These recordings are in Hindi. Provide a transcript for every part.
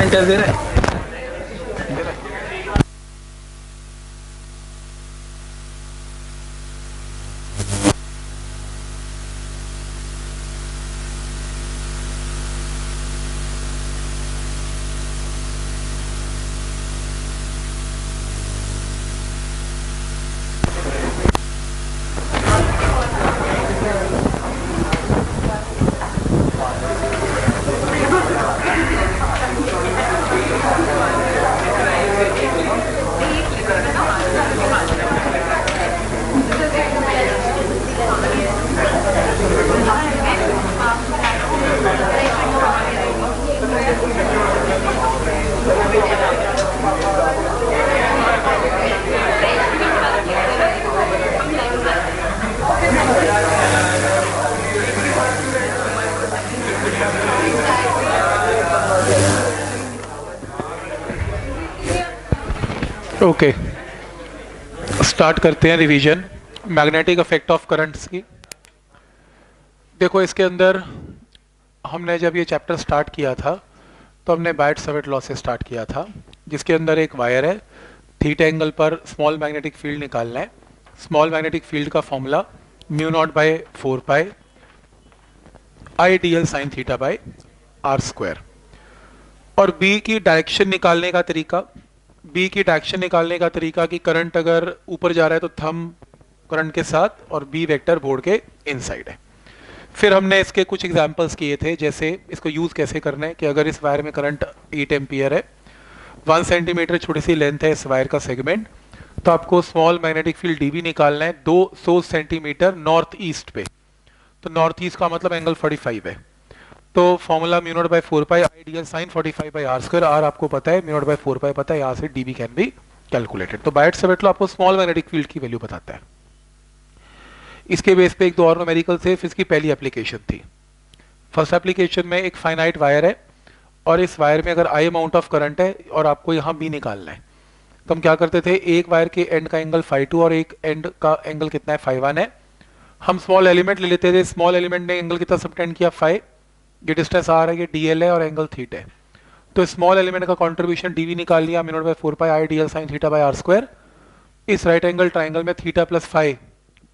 ऑनलाइन कर दे रहे हैं ओके स्टार्ट करते हैं revision magnetic effect of currents की। देखो, इसके अंदर हमने जब ये चैप्टर स्टार्ट किया था तो हमने बाइट सवेट लॉ से स्टार्ट किया था, जिसके अंदर एक वायर है थीटा एंगल पर स्मॉल मैग्नेटिक फ़ील्ड निकालना है। स्मॉल मैग्नेटिक फ़ील्ड का formula mu naught by four pi I D L sine theta by R square और बी की डायरेक्शन निकालने का तरीका बी की डायरेक्शन निकालने का तरीका कि करंट अगर ऊपर जा रहा है तो थम करंट के साथ और बी वेक्टर बोर्ड के इनसाइड है। फिर हमने इसके कुछ एग्जांपल्स किए थे, जैसे इसको यूज़ कैसे करना है कि अगर इस वायर में करंट 8 एम्पियर है वन सेंटीमीटर छोटी सी लेंथ है इस वायर का सेगमेंट तो आपको स्मॉल मैग्नेटिक फ़ील्ड डीबी निकालना है दो, सौ सेंटीमीटर नॉर्थ ईस्ट पे। तो नॉर्थ ईस्ट का मतलब एंगल 45 है। तो formula mu naught by four pi ideal sine 45 by R square R आपको पता है mu naught by four pi पता है, यहाँ से डीबी कैन बी कैलकुलेटेड तो बाइट सेवेट आपको स्मॉल मैग्नेटिक फ़ील्ड की वैल्यू बताता है। इसके बेस पे एक दो और नोमेरिकल फिर इसकी पहली एप्लीकेशन थी। फ़र्स्ट एप्लीकेशन में एक फाइनाइट वायर है, और इस वायर में अगर आई अमाउंट ऑफ़ करंट है, और आपको यहाँ बी निकालना है। तो हम क्या करते थे, एक वायर के एंड का एंगल फाइव टू और एक एंड का एंगल कितना है फाइव वन है। हम स्मॉल एलिमेंट ले लेते थे स्मॉल एलिमेंट ने एंगल कितना सबटेंड किया फाइव ये डिस्टेंस आ रहा है ये डी एल है और एंगल थीट है। तो स्मॉल एलिमेंट का कॉन्ट्रीब्यूशन डीवी निकाल लिया mu naught by four pi I D L sine theta by R square इस राइट एंगल ट्राइंगल में theta plus five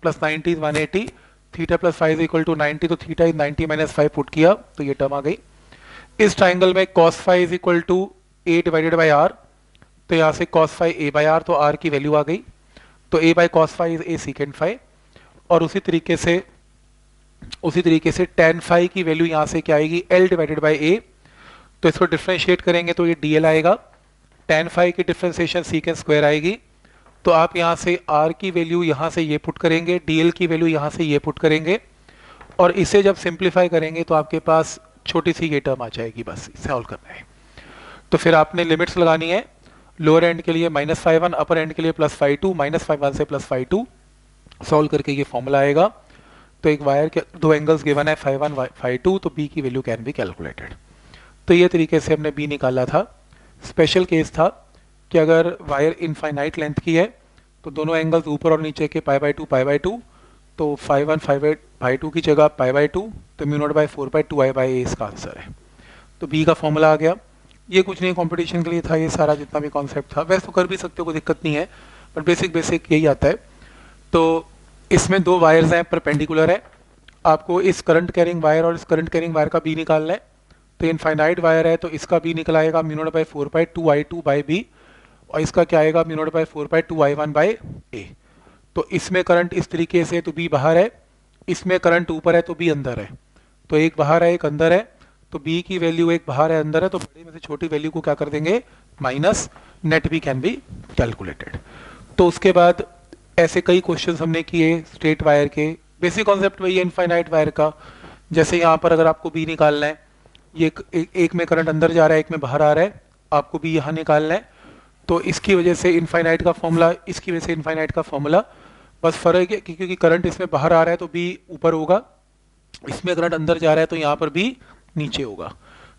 plus ninety one eighty theta plus five equal to ninety तो theta is ninety minus five put किया तो ये टर्म आ गई। इस ट्राइंगल में cos five is equal to A divided by R तो यहाँ से cos five A by R तो आर की वैल्यू आ गई। तो A by cos five is A second five और उसी तरीके से उसी तरीके से टेन फाइव की वैल्यू यहाँ से क्या आएगी? एल डिवाइडेड बाई ए तो इसको डिफ्रेंशिएट करेंगे तो ये डी एल आएगा। टेन फाइव की डिफ्रेंसिएशन सीकेंड स्क्वायर आएगी। तो आप यहाँ से आर की वैल्यू यहाँ से ये पुट करेंगे डी एल की वैल्यू यहाँ से ये पुट करेंगे। और इसे जब सिंप्लीफाई करेंगे तो आपके पास छोटी सी ये टर्म आ जाएगी बस सॉल्व करना है। तो फिर आपने लिमिट्स लगानी है। लोअर एंड के लिए minus five one upper end के लिए plus five two minus five one से प्लस फाइव टू सॉल्व करके ये फॉर्मूला आएगा। तो एक वायर के, दो एंगल्स गिवन है फाइव वन फाइव टू तो बी की वैल्यू कैन बी कैलकुलेटेड तो ये तरीके से हमने बी निकाला था। स्पेशल केस था कि अगर वायर इनफाइनाइट लेंथ की है तो दोनों एंगल्स ऊपर और नीचे के pi by two pi by two तो five one five eight by two की जगह पाई बाई टू तो mu naught by four by two I by A इसका आंसर है। तो बी का फॉर्मूला आ गया। ये कुछ नहीं कंपटीशन के लिए था ये सारा जितना भी कॉन्सेप्ट था। वैसे तो कर भी सकते हो, कोई दिक्कत नहीं है बट बेसिक बेसिक यही आता है। तो इसमें दो वायर्स हैं, परपेंडिकुलर है। आपको इस करंट कैरिंग वायर और इस करंट कैरिंग वायर का बी निकालना है। तो इनफाइनाइट वायर है तो इसका बी निकल आएगा mu naught by four by two I two by B और इसका क्या आएगा mu naught by four by two I one by A तो इसमें करंट इस तरीके से तो बी बाहर है। इसमें करंट ऊपर है तो बी अंदर है। तो एक बाहर है, एक अंदर है। तो बी की वैल्यू एक बाहर है, अंदर है तो बड़ी में से छोटी वैल्यू को क्या कर देंगे? Minus net B can be calculated तो उसके बाद ऐसे कई क्वेश्चन हमने किए स्ट्रेट वायर के। बेसिक कॉन्सेप्ट वही है इनफाइनाइट वायर का। जैसे यहाँ पर अगर आपको बी निकालना है ये एक, एक, में करंट अंदर जा रहा है एक में बाहर आ रहा है आपको बी यहाँ निकालना है। तो इसकी वजह से इनफाइनाइट का फॉर्मूला इसकी वजह से इनफाइनाइट का फॉर्मूला बस फ़र्क है क्योंकि करंट इसमें बाहर आ रहा है तो बी ऊपर होगा। इसमें करंट अंदर जा रहा है तो यहाँ पर भी नीचे होगा।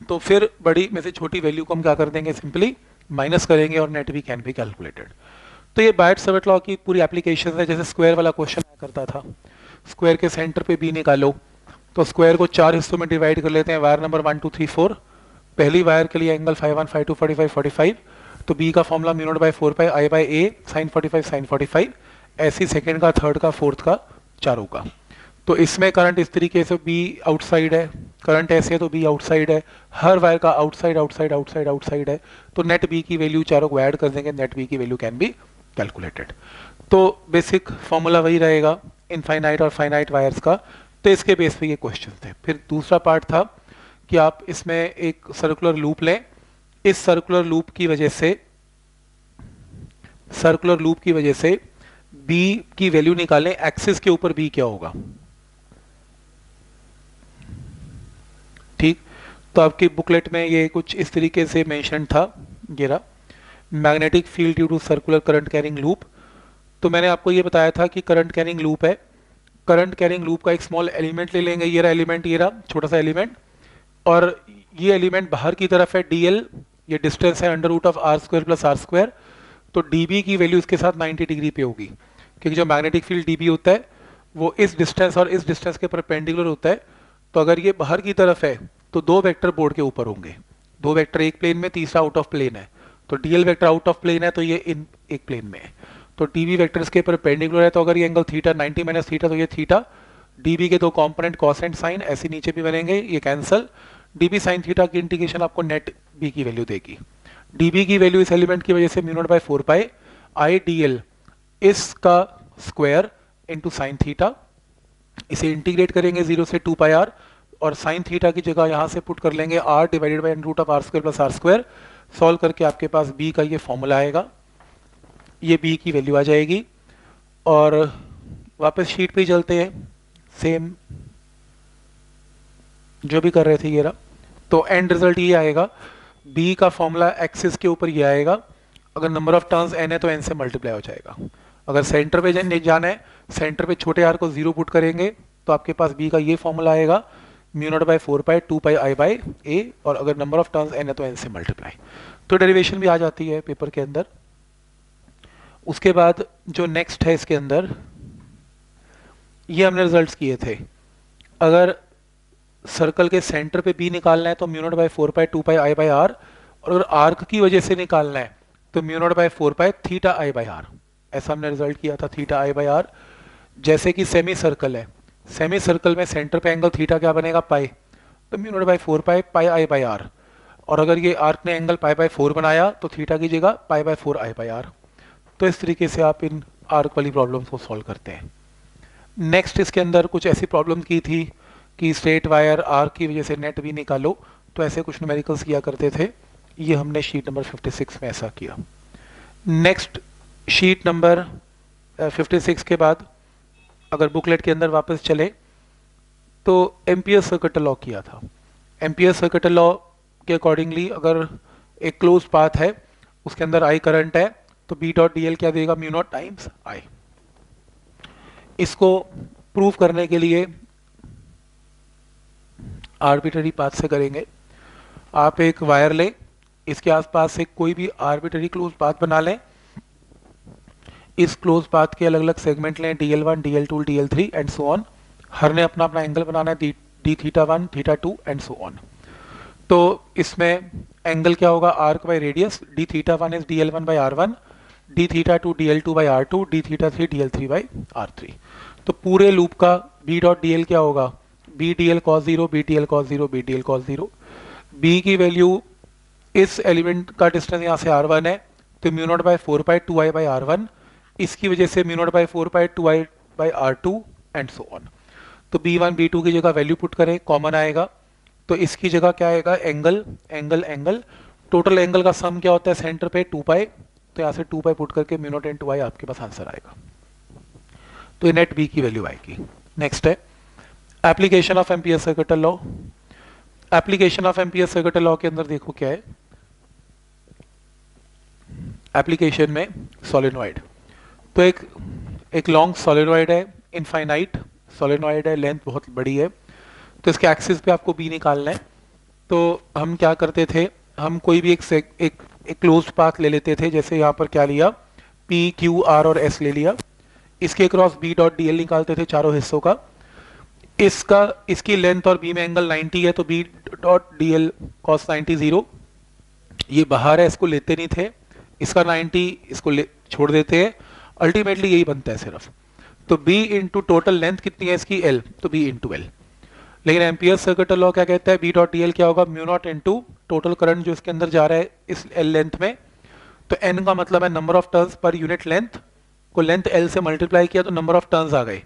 तो फिर बड़ी में से छोटी वैल्यू को हम क्या कर देंगे? सिंपली माइनस करेंगे और नेट भी कैन बी कैलकुलेटेड तो ये बाइट सवेट लॉ की पूरी एप्लीकेशन है, जैसे स्क्वायर वाला क्वेश्चन आया करता था। स्क्वायर के सेंटर पे बी निकालो। तो स्क्वायर को चार हिस्सों में डिवाइड कर लेते हैं wire number one two three four पहली वायर के लिए angle five one five two forty five forty five तो बी का formula mu naught by four pi I by A sine forty five sine forty five ऐसी सेकेंड का थर्ड का फोर्थ का, चारों का। तो इसमें करंट इस तरीके से बी आउटसाइड है। करंट ऐसे है तो बी आउटसाइड है। हर वायर का आउटसाइड आउटसाइड आउटसाइड आउटसाइड है। तो नेट बी की वैल्यू चारों को ऐड कर देंगे। नेट बी की वैल्यू कैन बी कैलकुलेटेड तो बेसिक फॉर्मूला वही रहेगा इनफाइनाइट और फाइनाइट वायर्स का। तो इसके बेस पे ये क्वेश्चन थे। फिर दूसरा पार्ट था कि आप इसमें एक सर्कुलर लूप लें। इस सर्कुलर लूप की वजह से सर्कुलर लूप की वजह से बी की वैल्यू निकालें। एक्सिस के ऊपर बी क्या होगा? ठीक? तो आपकी बुकलेट में ये कुछ इस तरीके से मेंशन था गिरा magnetic field due to circular current carrying loop तो मैंने आपको ये बताया था कि करंट कैरिंग लूप है। करंट कैरिंग लूप का एक स्मॉल एलिमेंट ले लेंगे। ये रहा एलिमेंट ये रहा छोटा सा एलिमेंट और ये एलिमेंट बाहर की तरफ़ है डीएल ये डिस्टेंस है under root of R square plus R square तो डीबी की वैल्यू इसके साथ 90 डिग्री पे होगी। क्योंकि जो मैग्नेटिक फ़ील्ड डीबी होता है, वो इस डिस्टेंस और इस डिस्टेंस के परपेंडिकुलर होता है। तो अगर ये बाहर की तरफ़ है तो दो वेक्टर बोर्ड के ऊपर होंगे। दो वेक्टर एक प्लेन में, तीसरा आउट ऑफ़ प्लेन है। तो DL vector out of plane है तो ये इन एक प्लेन में है। तो डीबी वेक्टर इसके परपेंडिकुलर है तो अगर ये एंगल थीटा 90 माइनस थीटा तो ये थीटा डीबी के दो कंपोनेंट कॉस एंड साइन ऐसे नीचे भी बनेंगे, ये कैंसल डीबी साइन थीटा की इंटीग्रेशन आपको नेट बी की वैल्यू देगी। डीबी की वैल्यू इस एलिमेंट की वजह से mu naught by four pi I D L इसका स्क्वायर इंटू साइन थीटा इसे इंटीग्रेट करेंगे ज़ीरो से टू पाई आर और साइन थीटा की जगह यहाँ से पुट कर लेंगे R divided by root of R square plus R square solve करके आपके पास बी का ये फॉर्मूला आएगा। ये बी की वैल्यू आ जाएगी और वापस शीट पे चलते हैं। सेम जो भी कर रहे थे ये रहा। तो एंड रिज़ल्ट ये आएगा। बी का फॉर्मूला एक्सिस के ऊपर ये आएगा। अगर नंबर ऑफ़ टर्न्स एन है तो एन से मल्टीप्लाई हो जाएगा। अगर सेंटर पे जाना है सेंटर पे छोटे आर को ज़ीरो पुट करेंगे तो आपके पास बी का ये फॉर्मूला आएगा। Mu naught by four pi two pi I by A और अगर नंबर ऑफ़ टर्न्स एन है तो एन से मल्टीप्लाई तो डेरिवेशन भी आ जाती है पेपर के अंदर. उसके बाद जो नेक्स्ट है इसके अंदर, ये हमने रिजल्ट्स किए थे. अगर सर्कल के सेंटर पे बी निकालना है तो mu naught by four pi two pi I by R और अगर आर्क की वजह से निकालना है तो mu naught by four pi theta I by R ऐसा हमने रिज़ल्ट किया था थीटा आई बाई आर जैसे कि सेमी सर्कल है सेमी सर्कल में सेंटर पे एंगल थीटा क्या बनेगा? पाई तो mu naught by four pi pi I by R और अगर ये आर्क ने एंगल पाई बाई फोर बनाया तो थीटा की जगह pi by four I by R तो इस तरीके से आप इन आर्क वाली प्रॉब्लम्स को सॉल्व करते हैं। नेक्स्ट इसके अंदर कुछ ऐसी प्रॉब्लम की थी कि स्ट्रेट वायर आर्क की वजह से नेट भी निकालो तो ऐसे कुछ न्यूमेरिकल्स किया करते थे। ये हमने शीट नंबर 56 में ऐसा किया। नेक्स्ट शीट नंबर 56 के बाद अगर बुकलेट के अंदर वापस चले तो एम्पियर सर्किट लॉ किया था। एम्पियर सर्किट लॉ के अकॉर्डिंगली अगर एक क्लोज पाथ है, उसके अंदर आई करंट है तो बी डॉट डी एल क्या देगा? म्यू नॉट टाइम्स आई इसको प्रूव करने के लिए आर्बिटरी पाथ से करेंगे। आप एक वायर लें, इसके आसपास से कोई भी आर्बिटरी क्लोज पाथ बना लें इस क्लोज पाथ के अलग अलग सेगमेंट लें D L one D L two D L three and so on हर ने अपना अपना एंगल बनाना है D theta one theta two and so on तो इसमें एंगल क्या होगा arc by radius D theta one is D L one by R one D theta two D L two by R two D theta three D L three by R three तो पूरे लूप का बी डॉट डी एल क्या होगा B D L cos zero B D L cos zero B D L cos zero B की वैल्यू इस एलिमेंट का डिस्टेंस यहाँ से आर वन है तो mu naught by four by two I by R one इसकी वजह से mu naught by four by two I by R two and so on तो बी वन बी टू की जगह वैल्यू पुट करें कॉमन आएगा। तो इसकी जगह क्या आएगा? Angle angle angle total angle का सम क्या होता है? सेंटर पे टू पाई तो यहाँ से टू पाई पुट करके mu naught and two I आपके पास आंसर आएगा। तो ये नेट बी की वैल्यू आएगी। नेक्स्ट है। Application of Ampere circuital law application of Ampere circuital law के अंदर देखो क्या है। एप्लीकेशन में सोलिनॉइड तो एक एक लॉन्ग सोलिनॉइड है इनफाइनाइट सोलिनॉइड है लेंथ बहुत बड़ी है। तो इसके एक्सिस पे आपको बी निकालना है। तो हम क्या करते थे हम कोई भी एक एक, एक क्लोज पाथ ले लेते थे जैसे यहाँ पर क्या लिया पी क्यू आर और एस ले लिया। इसके cross B dot D L निकालते थे चारों हिस्सों का। इसका इसकी लेंथ और बी में एंगल 90 है तो B dot D L cos ninety zero ये बाहर है इसको लेते नहीं थे। इसका 90 इसको ले छोड़ देते हैं। अल्टीमेटली यही बनता है सिर्फ़। तो बी इंटू टोटल लेंथ कितनी है इसकी? एल तो बी इंटू एल लेकिन एम्पियर सर्किट लॉ क्या कहता है? बी डॉट डी एल क्या होगा? Mu naught into total current जो इसके अंदर जा रहा है इस एल लेंथ में। तो एन का मतलब है number of turns per unit length को लेंथ एल से मल्टीप्लाई किया तो नंबर ऑफ़ टर्न्स आ गए।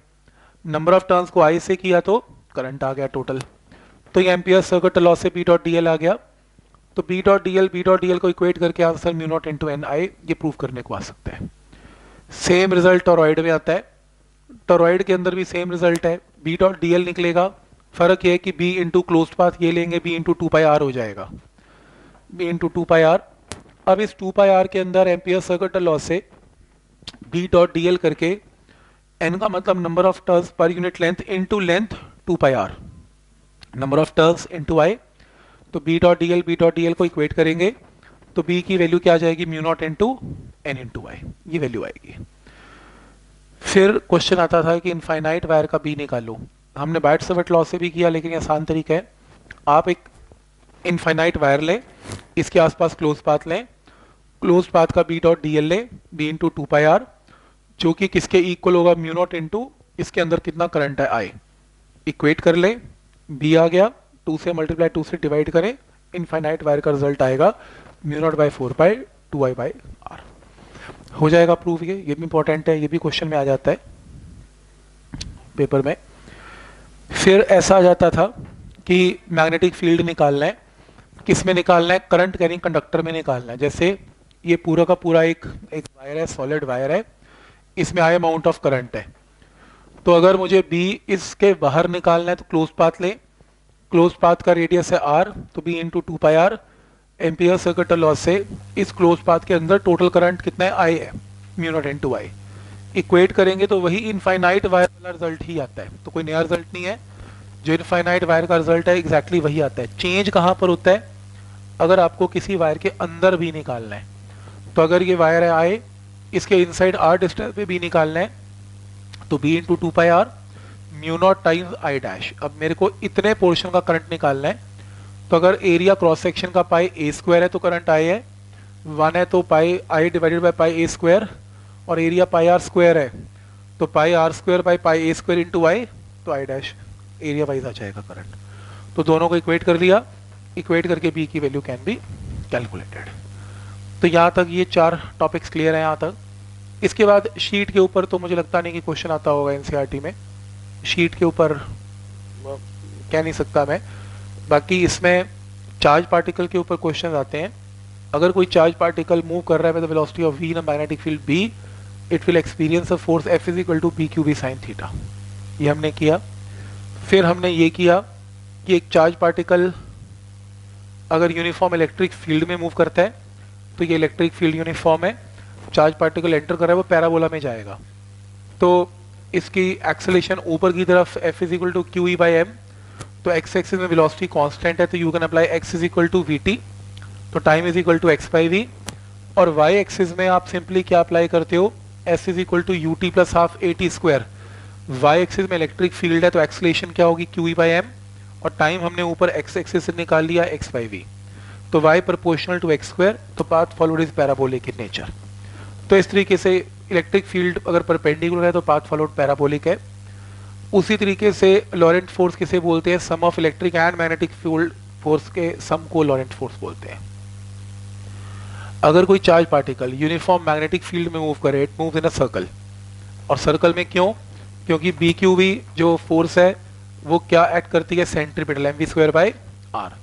नंबर ऑफ़ टर्न्स को आई से किया तो करंट आ गया टोटल तो ये एम्पियर सर्किट लॉ से बी डॉट डी एल आ गया। तो B dot D L B dot D L को इक्वेट करके answer mu naught into N I ये प्रूव करने को आ सकता है। सेम रिज़ल्ट टोरॉइड में आता है। टोरॉइड के अंदर भी सेम रिज़ल्ट है। बी डॉट डी एल निकलेगा। फ़र्क ये है कि बी इंटू क्लोज पाथ ये लेंगे B into two pi R हो जाएगा। B into two pi R अब इस टू पाई आर के अंदर एम्पियर सर्किट लॉ से बी डॉट डी एल करके एन का मतलब number of turns per unit length into length two pi R number of turns into I तो B dot D L B dot D L को इक्वेट करेंगे। तो बी की वैल्यू क्या आ जाएगी? Mu naught into N into I ये वैल्यू आएगी। फिर क्वेश्चन आता था कि इनफाइनाइट वायर का बी निकालो। हमने बाइट सवट लॉ से भी किया, लेकिन आसान तरीका है। आप एक इनफाइनाइट वायर लें, इसके आसपास क्लोज पाथ लें। क्लोज पाथ का बी डॉट डी एल लें B into two pi R जो कि किसके इक्वल होगा? म्यू नॉट इंटू इसके अंदर कितना करंट है? आई इक्वेट कर ले। बी आ गया। टू से मल्टीप्लाई टू से डिवाइड करें। इनफाइनाइट वायर का रिज़ल्ट आएगा mu naught by four by two I by R हो जाएगा प्रूफ ये ये भी इंपॉर्टेंट है, ये भी क्वेश्चन में आ जाता है पेपर में। फिर ऐसा आ जाता था कि मैग्नेटिक फ़ील्ड निकालना है किसमें निकालना है? करंट कैरिंग कंडक्टर में निकालना है। जैसे ये पूरा का पूरा एक एक वायर है सॉलिड वायर है, इसमें आई अमाउंट ऑफ़ करंट है। तो अगर मुझे बी इसके बाहर निकालना है तो क्लोज पाथ लें। क्लोज पाथ का रेडियस है आर तो B into two pi R Ampere circuit laws से इस क्लोज पाथ के अंदर टोटल करंट कितना है? आई है mu naught into I equate करेंगे तो वही इनफाइनाइट वायर वाला रिज़ल्ट ही आता है। तो कोई नया रिज़ल्ट नहीं है। जो इनफाइनाइट वायर का रिज़ल्ट है एग्जैक्टली exactly वही आता है। चेंज कहाँ पर होता है? अगर आपको किसी वायर के अंदर भी निकालना है तो अगर ये वायर है आए इसके इनसाइड आर डिस्टेंस पे भी निकालना है तो B into two pi R mu naught times I dash अब मेरे को इतने पोर्शन का करंट निकालना है तो अगर एरिया क्रॉस सेक्शन का पाई ए स्क्वायर है तो करंट आई है वन है तो pi I divided by pi A square और एरिया पाई आर स्क्वायर है तो pi R square by pi A square into I तो आई डैश एरिया वाइज आ जाएगा करंट तो दोनों को इक्वेट कर लिया इक्वेट करके बी की वैल्यू कैन बी कैलकुलेटेड तो यहाँ तक ये चार टॉपिक्स क्लियर हैं यहाँ तक. इसके बाद शीट के ऊपर तो मुझे लगता नहीं कि क्वेश्चन आता होगा एनसीईआरटी में. शीट के ऊपर कह नहीं सकता मैं. बाकी इसमें चार्ज पार्टिकल के ऊपर क्वेश्चन आते हैं। अगर कोई चार्ज पार्टिकल मूव कर रहा है with velocity of V in magnetic field B it will experience a force F is equal to B Q B sine theta ये हमने किया। फिर हमने ये किया कि एक चार्ज पार्टिकल अगर यूनिफॉर्म इलेक्ट्रिक फ़ील्ड में मूव करता है तो ये इलेक्ट्रिक फ़ील्ड यूनिफॉर्म है। चार्ज पार्टिकल एंटर कर रहा है, वो पैराबोला में जाएगा। तो इसकी एक्सलेशन ऊपर की तरफ़ F is equal to Q E by M तो एक्स एक्सिस में वेलोसिटी कांस्टेंट है तो you can apply X is equal to T तो time is equal to X by V और वाई एक्सिस में आप सिंपली क्या अप्लाई करते हो? S is equal to T plus half A T square Y axis में इलेक्ट्रिक फ़ील्ड है तो एक्सलेशन क्या होगी? क्यू ई बाई एम और टाइम हमने ऊपर एक्स एक्सिस से निकाल लिया एक्स बाई वी तो y proportional to X square तो path followed is parabolic in nature तो इस तरीके से इलेक्ट्रिक फ़ील्ड अगर परपेंडिकुलर है तो पाथ फॉलोड पैराबोलिक है. उसी तरीके से लॉरेंट फोर्स किसे बोलते हैं? Sum of electric and magnetic field force के सम को लॉरेंट फोर्स बोलते हैं। अगर कोई charge particle uniform magnetic field में मूव करे it move in a circle और सर्कल में क्यों? क्योंकि बी क्यू वी जो फोर्स है, वो क्या एक्ट करती है? Centripetal M V square by R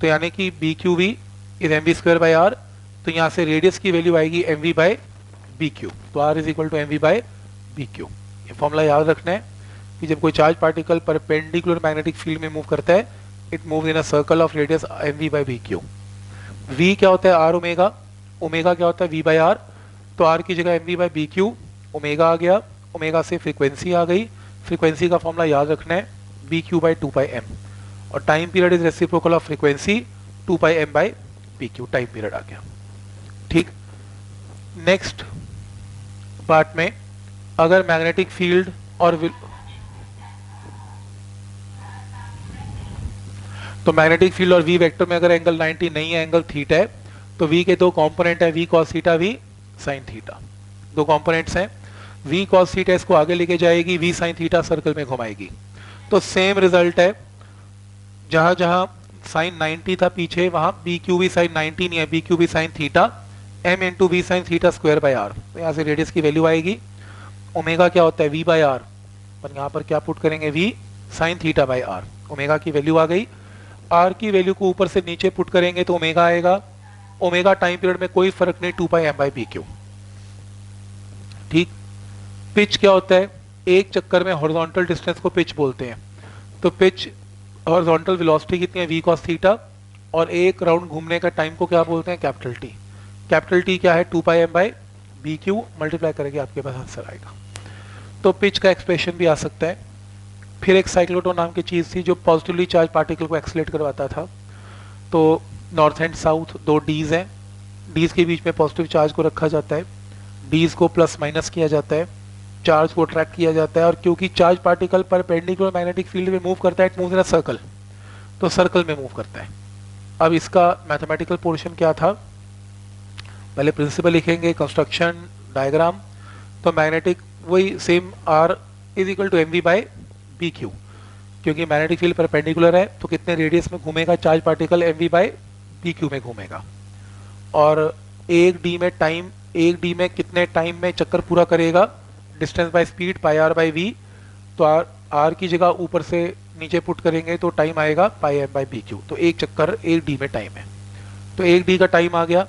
तो यानी कि B Q V is M V square by R तो यहाँ से रेडियस की वैल्यू आएगी M V by B Q तो R is equal to M V by B Q ये फॉर्मूला याद रखना है। कि जब कोई charge particle perpendicular magnetic field में मूव करता है it move in a circle of radius M V by B Q V क्या होता है? आर ओमेगा ओमेगा क्या होता है? वी बाई आर तो आर की जगह M V by B Q omega आ गया. ओमेगा से फ्रीक्वेंसी आ गई. फ्रीक्वेंसी का फॉर्मूला याद रखना है. B Q by two by M और time period is reciprocal of frequency two by M by P Q time period आ गया. ठीक. नेक्स्ट पार्ट में अगर मैग्नेटिक फ़ील्ड और तो मैग्नेटिक फ़ील्ड और वी वेक्टर में अगर एंगल 90 नहीं है एंगल थीटा है तो वी के दो कंपोनेंट है V cos theta V sine theta दो कंपोनेंट्स हैं। वी कॉस थीटा इसको आगे लेके जाएगी वी साइन थीटा सर्कल में घुमाएगी। तो सेम रिज़ल्ट है। जहाँ जहाँ साइन 90 था पीछे, वहाँ बी क्यू बी साइन 90 नहीं है B Q B sine theta M into B sine theta square by R तो यहाँ से रेडियस की वैल्यू आएगी। ओमेगा क्या होता है? वी बाई आर पर यहाँ पर क्या पुट करेंगे? V sine theta by R omega की वैल्यू आ गई। आर की वैल्यू को ऊपर से नीचे पुट करेंगे तो ओमेगा आएगा। ओमेगा टाइम पीरियड में कोई फ़र्क नहीं two pi M by B Q? ठीक? पिच क्या होता है? एक चक्कर में हॉरिजॉन्टल डिस्टेंस को पिच बोलते हैं। तो पिच हॉरिजॉन्टल वेलोसिटी कितनी है? वी कॉस थीटा और एक राउंड घूमने का टाइम को क्या बोलते हैं? कैपिटल टी कैपिटल टी क्या है? Two pi M by B Q? Multiply करेंगे, आपके पास आंसर आएगा। तो पिच का एक्सप्रेशन भी आ सकता है। फिर एक साइक्लोटोन नाम की चीज़ थी जो पॉजिटिवली चार्ज पार्टिकल को एक्सलेट करवाता था। तो नॉर्थ एंड साउथ दो डीज हैं। डीज के बीच में पॉजिटिव चार्ज को रखा जाता है। डीज को प्लस माइनस किया जाता है। चार्ज को अट्रैक्ट किया जाता है और क्योंकि charge particle perpendicular magnetic field में मूव करता है it move in a circle तो सर्कल में मूव करता है। अब इसका मैथमेटिकल पोर्शन क्या था? पहले प्रिंसिपल लिखेंगे कंस्ट्रक्शन डायग्राम तो मैग्नेटिक वही same R is equal to M V by B Q? क्योंकि मैग्नेटिक फ़ील्ड परपेंडिकुलर है तो कितने रेडियस में घूमेगा? Charge particle M V by B Q में घूमेगा। और एक डी में टाइम एक डी में कितने टाइम में चक्कर पूरा करेगा? Distance by speed pi R by V तो आर आर की जगह ऊपर से नीचे पुट करेंगे तो टाइम आएगा pi M by B Q तो एक चक्कर, एक डी में टाइम है। तो एक डी का टाइम आ गया।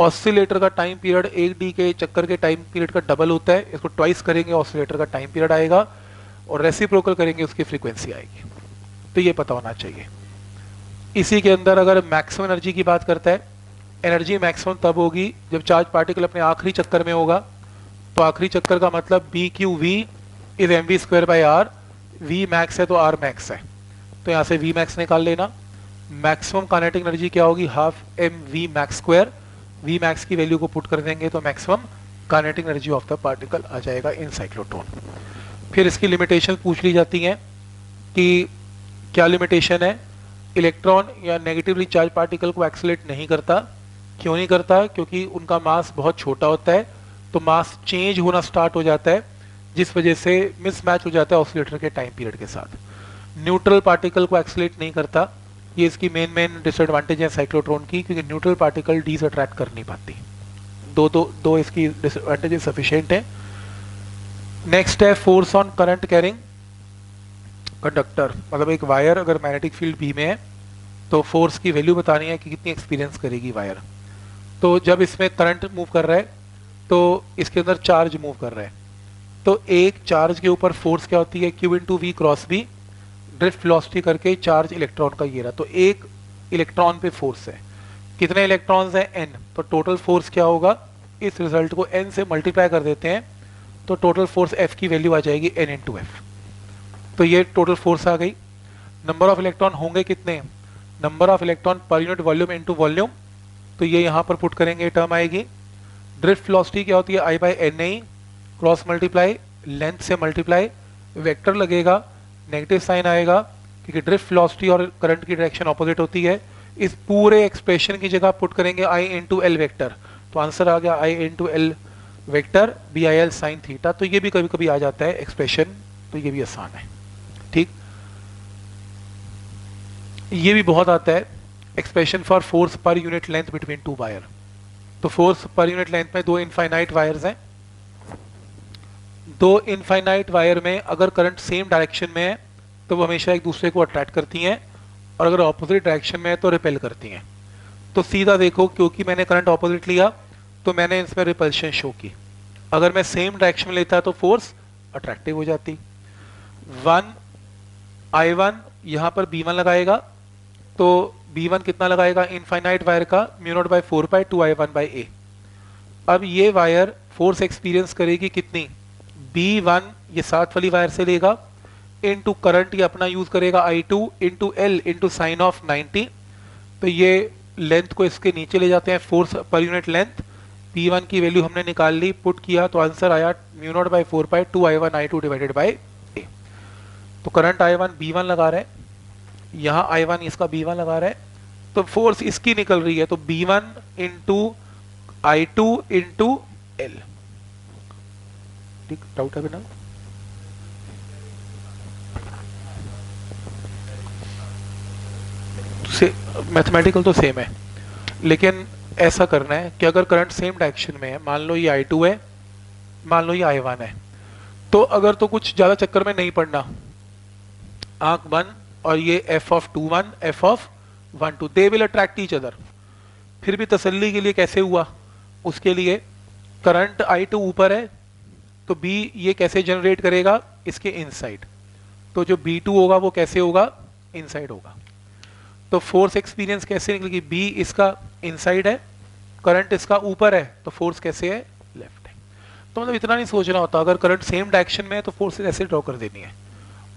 ऑसिलेटर का टाइम पीरियड एक डी के चक्कर के टाइम पीरियड का डबल होता है। इसको ट्वाइस करेंगे ऑसिलेटर का टाइम पीरियड आएगा। और रेसिप्रोकल करेंगे, उसकी फ्रीक्वेंसी आएगी। तो ये पता होना चाहिए। इसी के अंदर अगर मैक्सिमम एनर्जी की बात करता है एनर्जी मैक्सिमम तब होगी जब चार्ज पार्टिकल अपने आखिरी चक्कर में होगा। तो आखिरी चक्कर का मतलब B Q V is M V square by R V max है तो आर मैक्स है। तो यहाँ से वी मैक्स निकाल लेना। मैक्सिमम कानेटिक एनर्जी क्या होगी? Half M V max square V max की वैल्यू को पुट कर देंगे तो maximum kinetic energy of the particle आ जाएगा इन साइक्लोट्रॉन फिर इसकी लिमिटेशन पूछ ली जाती हैं कि क्या लिमिटेशन है? इलेक्ट्रॉन या नेगेटिवली चार्ज पार्टिकल को एक्सलेट नहीं करता। क्यों नहीं करता? क्योंकि उनका मास बहुत छोटा होता है तो मास चेंज होना स्टार्ट हो जाता है, जिस वजह से मिसमैच हो जाता है ऑसिलेटर के टाइम पीरियड के साथ। न्यूट्रल पार्टिकल को एक्सलेट नहीं करता। ये इसकी मेन मेन डिसएडवांटेज है साइक्लोट्रॉन की, क्योंकि न्यूट्रल पार्टिकल डी से अट्रैक्ट कर नहीं पाती। दो दो दो इसकी डिसएडवांटेजेस सफिशिएंट है। नेक्स्ट है force on current carrying conductor मतलब एक वायर अगर मैग्नेटिक फ़ील्ड बी में है तो फोर्स की वैल्यू बतानी है कि कितनी एक्सपीरियंस करेगी वायर तो जब इसमें करंट मूव कर रहा है तो इसके अंदर चार्ज मूव कर रहा है। तो एक चार्ज के ऊपर फोर्स क्या होती है? Q into V cross B drift velocity करके चार्ज इलेक्ट्रॉन का ये रहा। तो एक इलेक्ट्रॉन पे फोर्स है। कितने इलेक्ट्रॉन्स हैं? एन तो टोटल फोर्स क्या होगा? इस रिज़ल्ट को एन से मल्टीप्लाई कर देते हैं। तो टोटल फोर्स एफ़ की वैल्यू आ जाएगी एन इन टू एफ़ तो ये टोटल फोर्स आ गई। नंबर ऑफ़ इलेक्ट्रॉन होंगे कितने? Number of electron per unit volume into volume तो ये यहाँ पर पुट करेंगे टर्म आएगी। ड्रिफ्ट वेलोसिटी क्या होती है? I by N I cross multiply length से मल्टीप्लाई वेक्टर लगेगा नेगेटिव साइन आएगा, क्योंकि ड्रिफ्ट वेलोसिटी और करंट की डायरेक्शन ऑपोजिट होती है। इस पूरे एक्सप्रेशन की जगह पुट करेंगे I into L vector तो आंसर आ गया I into L vector B I L sine theta तो ये भी कभी कभी आ जाता है एक्सप्रेशन तो ये भी आसान है। ठीक? ये भी बहुत आता है expression for force per unit length between two wire तो फोर्स पर यूनिट लेंथ में दो इनफाइनाइट वायर्स हैं। दो इनफाइनाइट वायर में अगर करंट सेम डायरेक्शन में है तो वो हमेशा एक दूसरे को अट्रैक्ट करती हैं और अगर ऑपोजिट डायरेक्शन में है तो रिपेल करती हैं। तो सीधा देखो, क्योंकि मैंने करंट ऑपोजिट लिया तो मैंने इसमें रिपल्शन शो की। अगर मैं सेम डायरेक्शन में लेता तो फोर्स अट्रैक्टिव हो जाती। वन आई वन यहाँ पर बी वन लगाएगा तो बी वन कितना लगाएगा? इनफाइनाइट वायर का mu naught by four by two I one by A अब ये वायर फोर्स एक्सपीरियंस करेगी कितनी? बी वन ये सात वाली वायर से लेगा इन टू करंट ये अपना यूज़ करेगा I two into L into sine of ninety तो ये लेंथ को इसके नीचे ले जाते हैं force per unit length P one की वैल्यू हमने निकाल ली पुट किया तो आंसर आया mu naught by four by two I one I two divided by A तो current I one B one लगा रहे हैं, यहाँ आई वन इसका बी वन लगा रहा है तो फोर्स इसकी निकल रही है तो B one into I two into L ठीक डाउट है बिना मैथमेटिकल तो सेम है, लेकिन ऐसा करना है कि अगर करंट सेम डायरेक्शन में है, मान लो ये आई टू है, मान लो ये आई वन है तो अगर तो कुछ ज़्यादा चक्कर में नहीं पड़ना। आँख बंद और ये F of two one F of one two they will attract each other फिर भी तसल्ली के लिए कैसे हुआ? उसके लिए करंट आई टू ऊपर है तो बी ये कैसे जनरेट करेगा? इसके इनसाइड तो जो बी टू होगा, वो कैसे होगा? इनसाइड होगा। तो फोर्स एक्सपीरियंस कैसे निकलेगी? बी इसका इनसाइड है करंट इसका ऊपर है तो फोर्स कैसे है? लेफ़्ट है। तो मतलब इतना नहीं सोचना होता। अगर करंट सेम डायरेक्शन में है तो फोर्स ऐसे ड्रॉ कर देनी है।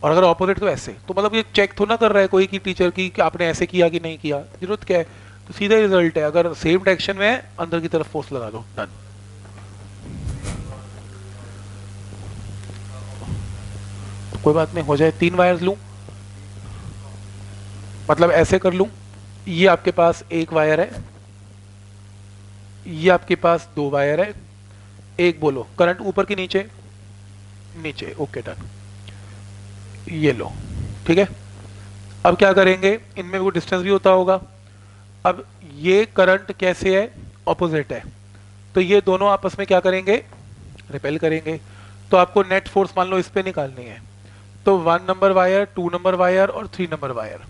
और अगर ऑपोजिट तो ऐसे। तो मतलब ये चेक तो ना कर रहा है कोई की टीचर की कि आपने ऐसे किया कि नहीं किया। ज़रूरत क्या है? तो सीधा रिज़ल्ट है। अगर सेम डायरेक्शन में है, अंदर की तरफ़ फोर्स लगा दो। डन तो कोई बात नहीं, हो जाए तीन वायर्स लूँ। मतलब ऐसे कर लूँ, ये आपके पास एक वायर है, ये आपके पास दो वायर है, एक बोलो, करंट ऊपर के नीचे नीचे, ओके, डन। ये लो, ठीक है? अब क्या करेंगे, इनमें वो डिस्टेंस भी होता होगा। अब ये करंट कैसे है ऑपोजिट है। तो ये दोनों आपस में क्या करेंगे रिपेल करेंगे। तो आपको नेट फोर्स मान लो इस पर निकालनी है। तो one number wire two number wire और थ्री नंबर वायर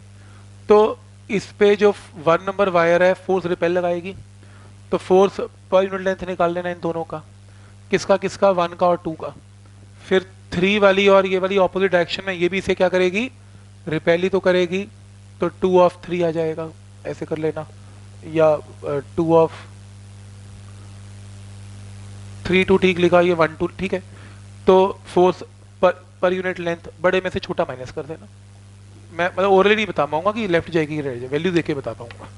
तो इस पे जो वन नंबर वायर है फोर्स रिपेल लगाएगी। तो फोर्स पर यूनिट लेंथ निकाल लेना इन दोनों का। किसका किसका? वन का और टू का। फिर थ्री वाली और ये वाली ऑपोजिट डायरेक्शन में ये भी इसे क्या करेगी? रिपेल ही तो करेगी। तो टू ऑफ़ थ्री आ जाएगा। ऐसे कर लेना। या टू ऑफ़ थ्री टू ठीक लिखा, ये वन टू ठीक है। तो फोर्स पर पर यूनिट लेंथ बड़े में से छोटा माइनस कर देना। मैं मतलब ओरली नहीं बता पाऊँगा कि लेफ़्ट जाएगी राइट जाएगी। वैल्यू देके बता पाऊँगा।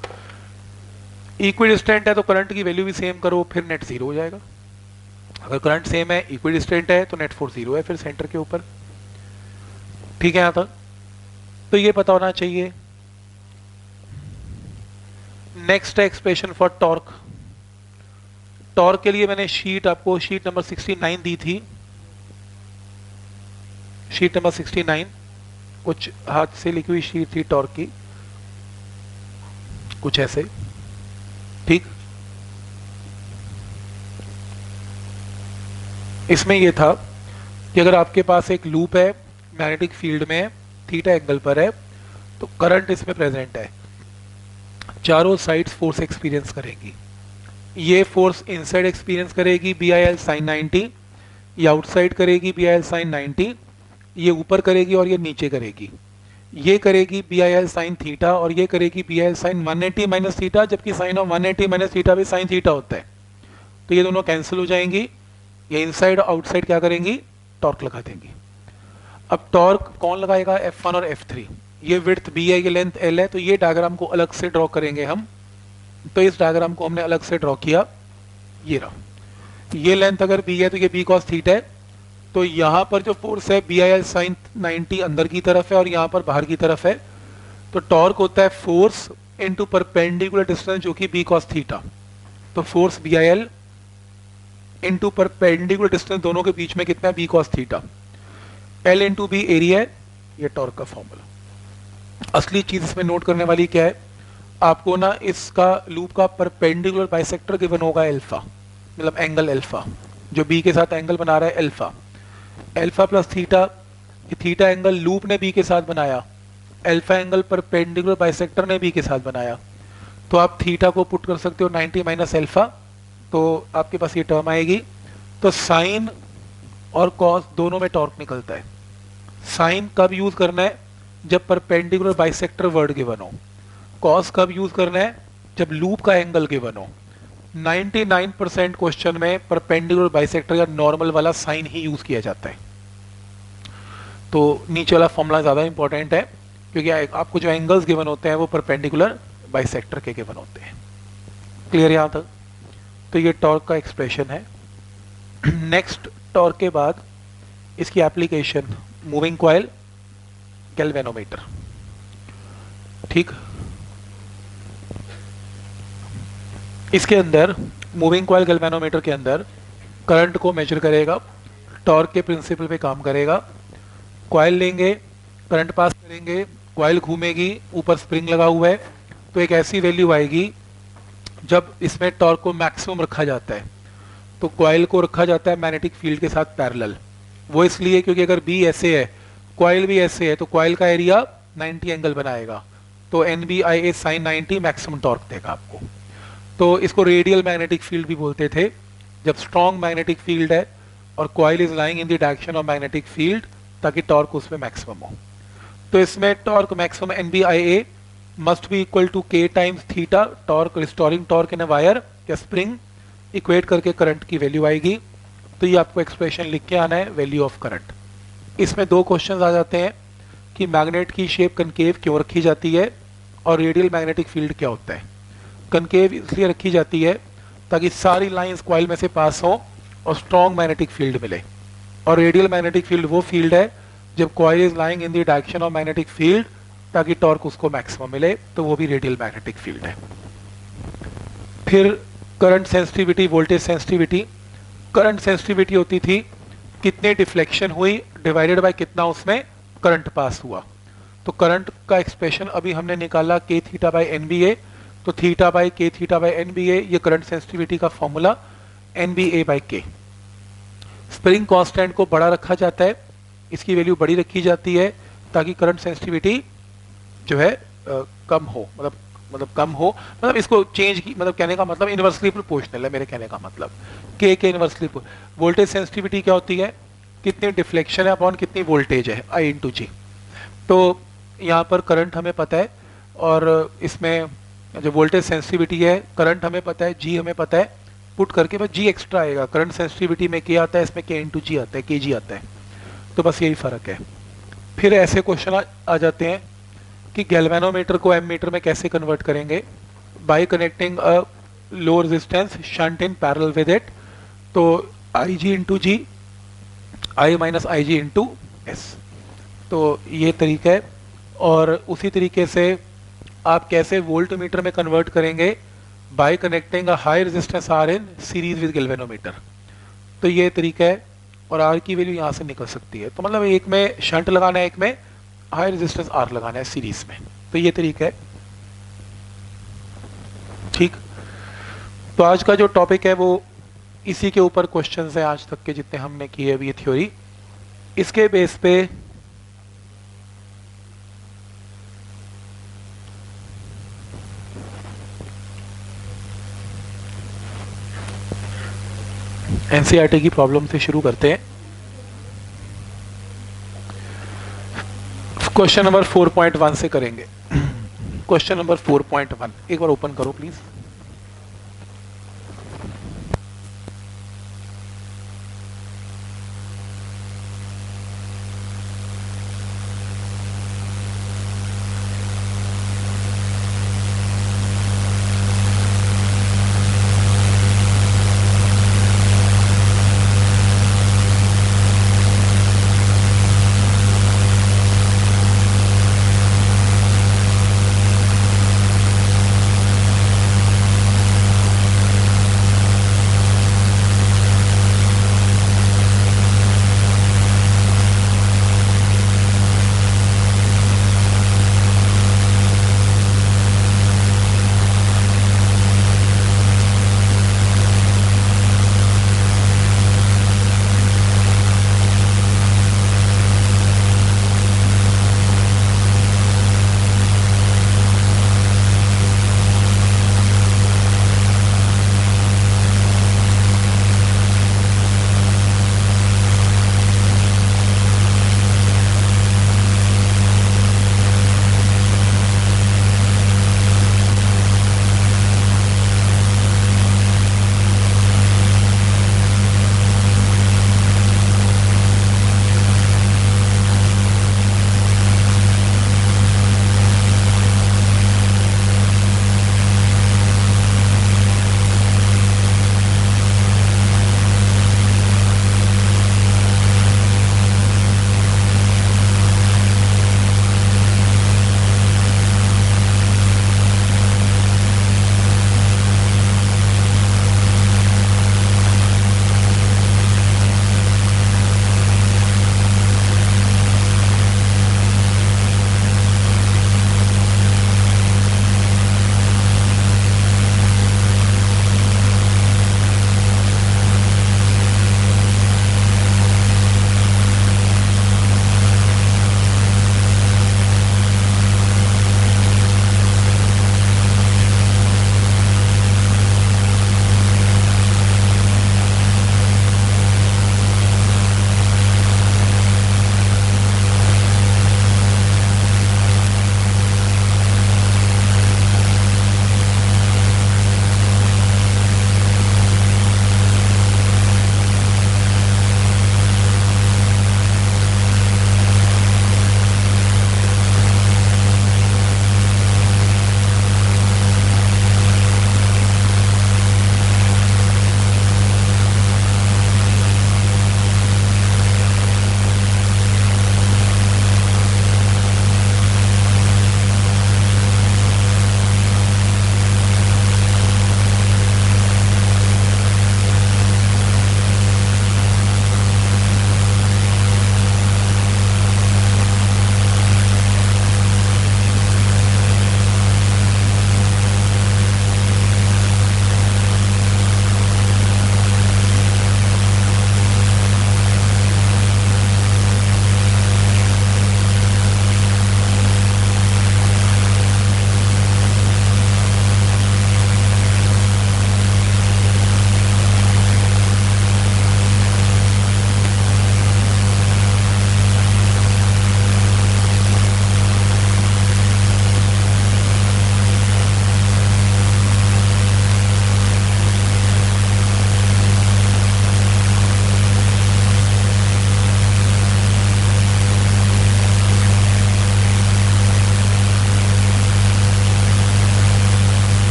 इक्विडिस्टेंट है तो करंट की वैल्यू भी सेम करो, फिर नेट ज़ीरो हो जाएगा। अगर करंट सेम है इक्विडिस्टेंट है तो नेट फोर्स ज़ीरो है फिर सेंटर के ऊपर। ठीक है यहाँ तक? तो ये पता होना चाहिए। Next expression for torque torque के लिए मैंने शीट आपको शीट नंबर 69 दी थी। शीट नंबर 69 कुछ हाथ से लिखी हुई शीट थी टॉर्क की। कुछ ऐसे। ठीक। इसमें यह था कि अगर आपके पास एक लूप है, मैग्नेटिक फ़ील्ड में थीटा एंगल पर है तो करंट इसमें प्रेजेंट है। चारों साइड्स फोर्स एक्सपीरियंस करेंगी। ये फोर्स इनसाइड एक्सपीरियंस करेगी B I L sine ninety ये आउटसाइड करेगी B I L sine ninety ये ऊपर करेगी और ये नीचे करेगी। ये करेगी B I L sine theta और ये करेगी B I L sine one eighty minus theta जबकि sine of one eighty minus theta भी साइन थीटा होता है। तो ये दोनों कैंसिल हो जाएँगी। ये इनसाइड और आउटसाइड क्या करेंगी? टॉर्क लगा देंगी। अब टॉर्क कौन लगाएगा? एफ़ वन और एफ़ थ्री ये विड्थ बी है, ये लेंथ एल है तो ये डायग्राम को अलग से ड्रॉ करेंगे हम। तो इस डायग्राम को हमने अलग से ड्रॉ किया। ये रहा। ये लेंथ अगर बी है तो ये बी कॉस थीटा है। तो यहाँ पर जो फोर्स है B I L sine ninety अंदर की तरफ़ है और यहाँ पर बाहर की तरफ़ है। तो टॉर्क होता है फोर्स इंटू परपेंडिकुलर डिस्टेंस जो कि बी कॉस थीटा तो force B I L into perpendicular distance दोनों के बीच में कितना है? B cos theta L into B area ये टॉर्क का फॉर्मूला असली चीज़ इसमें नोट करने वाली क्या है? आपको ना इसका लूप का परपेंडिकुलर बाइसेक्टर गिवन होगा एल्फा मतलब एंगल एल्फा जो बी के साथ एंगल बना रहा है alpha alpha plus theta theta angle loop ने बी के साथ बनाया एल्फा एंगल परपेंडिकुलर बाइसेक्टर ने बी के साथ बनाया। तो आप थीटा को पुट कर सकते हो 90 माइनस एल्फा तो आपके पास ये टर्म आएगी। तो साइन और कॉस दोनों में टॉर्क निकलता है। साइन कब यूज़ करना है? जब परपेंडिकुलर बाइसेक्टर वर्ड गिवन हो। कॉस कब यूज़ करना है? जब लूप का एंगल गिवन हो। 99% क्वेश्चन में परपेंडिकुलर बाइसेक्टर या नॉर्मल वाला साइन ही यूज़ किया जाता है। तो नीचे वाला फॉर्मूला ज़्यादा इंपॉर्टेंट है, क्योंकि आपको जो एंगल्स गिवन होते हैं वो परपेंडिकुलर बाइसेक्टर के गिवन होते हैं। क्लियर यहाँ तक तो ये टॉर्क का एक्सप्रेशन है। नेक्स्ट टॉर्क के बाद इसकी एप्लीकेशन मूविंग क्वाइल गैल्वेनोमीटर ठीक? इसके अंदर मूविंग कॉयल गैल्वेनोमीटर के अंदर करंट को मेजर करेगा टॉर्क के प्रिंसिपल पे काम करेगा कॉयल लेंगे करंट पास करेंगे कॉयल घूमेगी, ऊपर स्प्रिंग लगा हुआ है तो एक ऐसी वैल्यू आएगी, जब इसमें टॉर्क को मैक्सिमम रखा जाता है तो कॉयल को रखा जाता है मैग्नेटिक फ़ील्ड के साथ पैरेलल वो इसलिए क्योंकि अगर बी ऐसे है कॉयल भी ऐसे है तो कॉयल का एरिया 90 एंगल बनाएगा तो N B I A sine ninety maximum torque देगा आपको। तो इसको रेडियल मैग्नेटिक फ़ील्ड भी बोलते थे। जब स्ट्रॉन्ग मैग्नेटिक फ़ील्ड है और coil is lying in the direction of magnetic field ताकि टॉर्क उसमें मैक्सिमम हो। तो इसमें torque maximum N B I A must be equal to K times theta torque restoring torque in a wire या स्प्रिंग इक्वेट करके करंट की वैल्यू आएगी। तो ये आपको एक्सप्रेशन लिख के आना है वैल्यू ऑफ़ करंट इसमें दो क्वेश्चन आ जाते हैं कि मैग्नेट की शेप कनकेव क्यों रखी जाती है और रेडियल मैग्नेटिक फ़ील्ड क्या होता है। कनकेव इसलिए रखी जाती है ताकि सारी लाइंस कॉइल में से पास हो और स्ट्रॉन्ग मैग्नेटिक फ़ील्ड मिले। और रेडियल मैग्नेटिक फ़ील्ड वो फ़ील्ड है जब coil is lying in the direction of magnetic field ताकि टॉर्क उसको मैक्सिमम मिले तो वो भी रेडियल मैग्नेटिक फ़ील्ड है। फिर current sensitivity voltage sensitivity current sensitivity होती थी, कितने डिफ्लेक्शन हुई डिवाइडेड बाय कितना उसमें करंट पास हुआ। तो करंट का एक्सप्रेशन अभी हमने निकाला K theta by N B A तो theta by K theta by N B A ये करंट सेंसिटिविटी का formula N B A by K. Spring constant को बड़ा रखा जाता है इसकी वैल्यू बड़ी रखी जाती है ताकि करंट सेंसिटिविटी जो है आ, कम हो मतलब मतलब कम हो। मतलब इसको चेंज की मतलब कहने का मतलब इनवर्सली प्रोपोर्शनल है मेरे कहने का मतलब। के के इनवर्सली वोल्टेज सेंसिटिविटी क्या होती है? कितनी डिफ्लेक्शन है अपॉन कितनी वोल्टेज है आई इंटू जी तो यहाँ पर करंट हमें पता है और इसमें जो वोल्टेज सेंसिटिविटी है करंट हमें पता है जी हमें पता है पुट करके बस जी एक्स्ट्रा आएगा। करंट सेंसिटिविटी में के आता है इसमें के इंटू जी आता है के जी आता है। तो बस यही फ़र्क है। फिर ऐसे क्वेश्चन आ, जाते हैं कि गैल्वेनोमीटर को एम मीटर में कैसे कन्वर्ट करेंगे? By connecting a low resistance shunt in parallel with it तो I G into G I minus I G into S तो ये तरीका है और उसी तरीके से आप कैसे वोल्ट मीटर में कन्वर्ट करेंगे? By connecting high resistance R in series with galvanometer तो ये तरीका है, और आर की वैल्यू यहाँ से निकल सकती है। तो मतलब एक में शंट लगाना है, एक में हाई रेजिस्टेंस आर लगाना है सीरीज़ में। तो ये तरीका है। ठीक? तो आज का जो टॉपिक है, वो इसी के ऊपर क्वेश्चन है आज तक के जितने हमने किए अभी ये थ्योरी इसके बेस पे एनसीईआरटी की प्रॉब्लम से शुरू करते हैं। क्वेश्चन नंबर 4.1 से करेंगे। क्वेश्चन नंबर 4.1 एक बार ओपन करो प्लीज़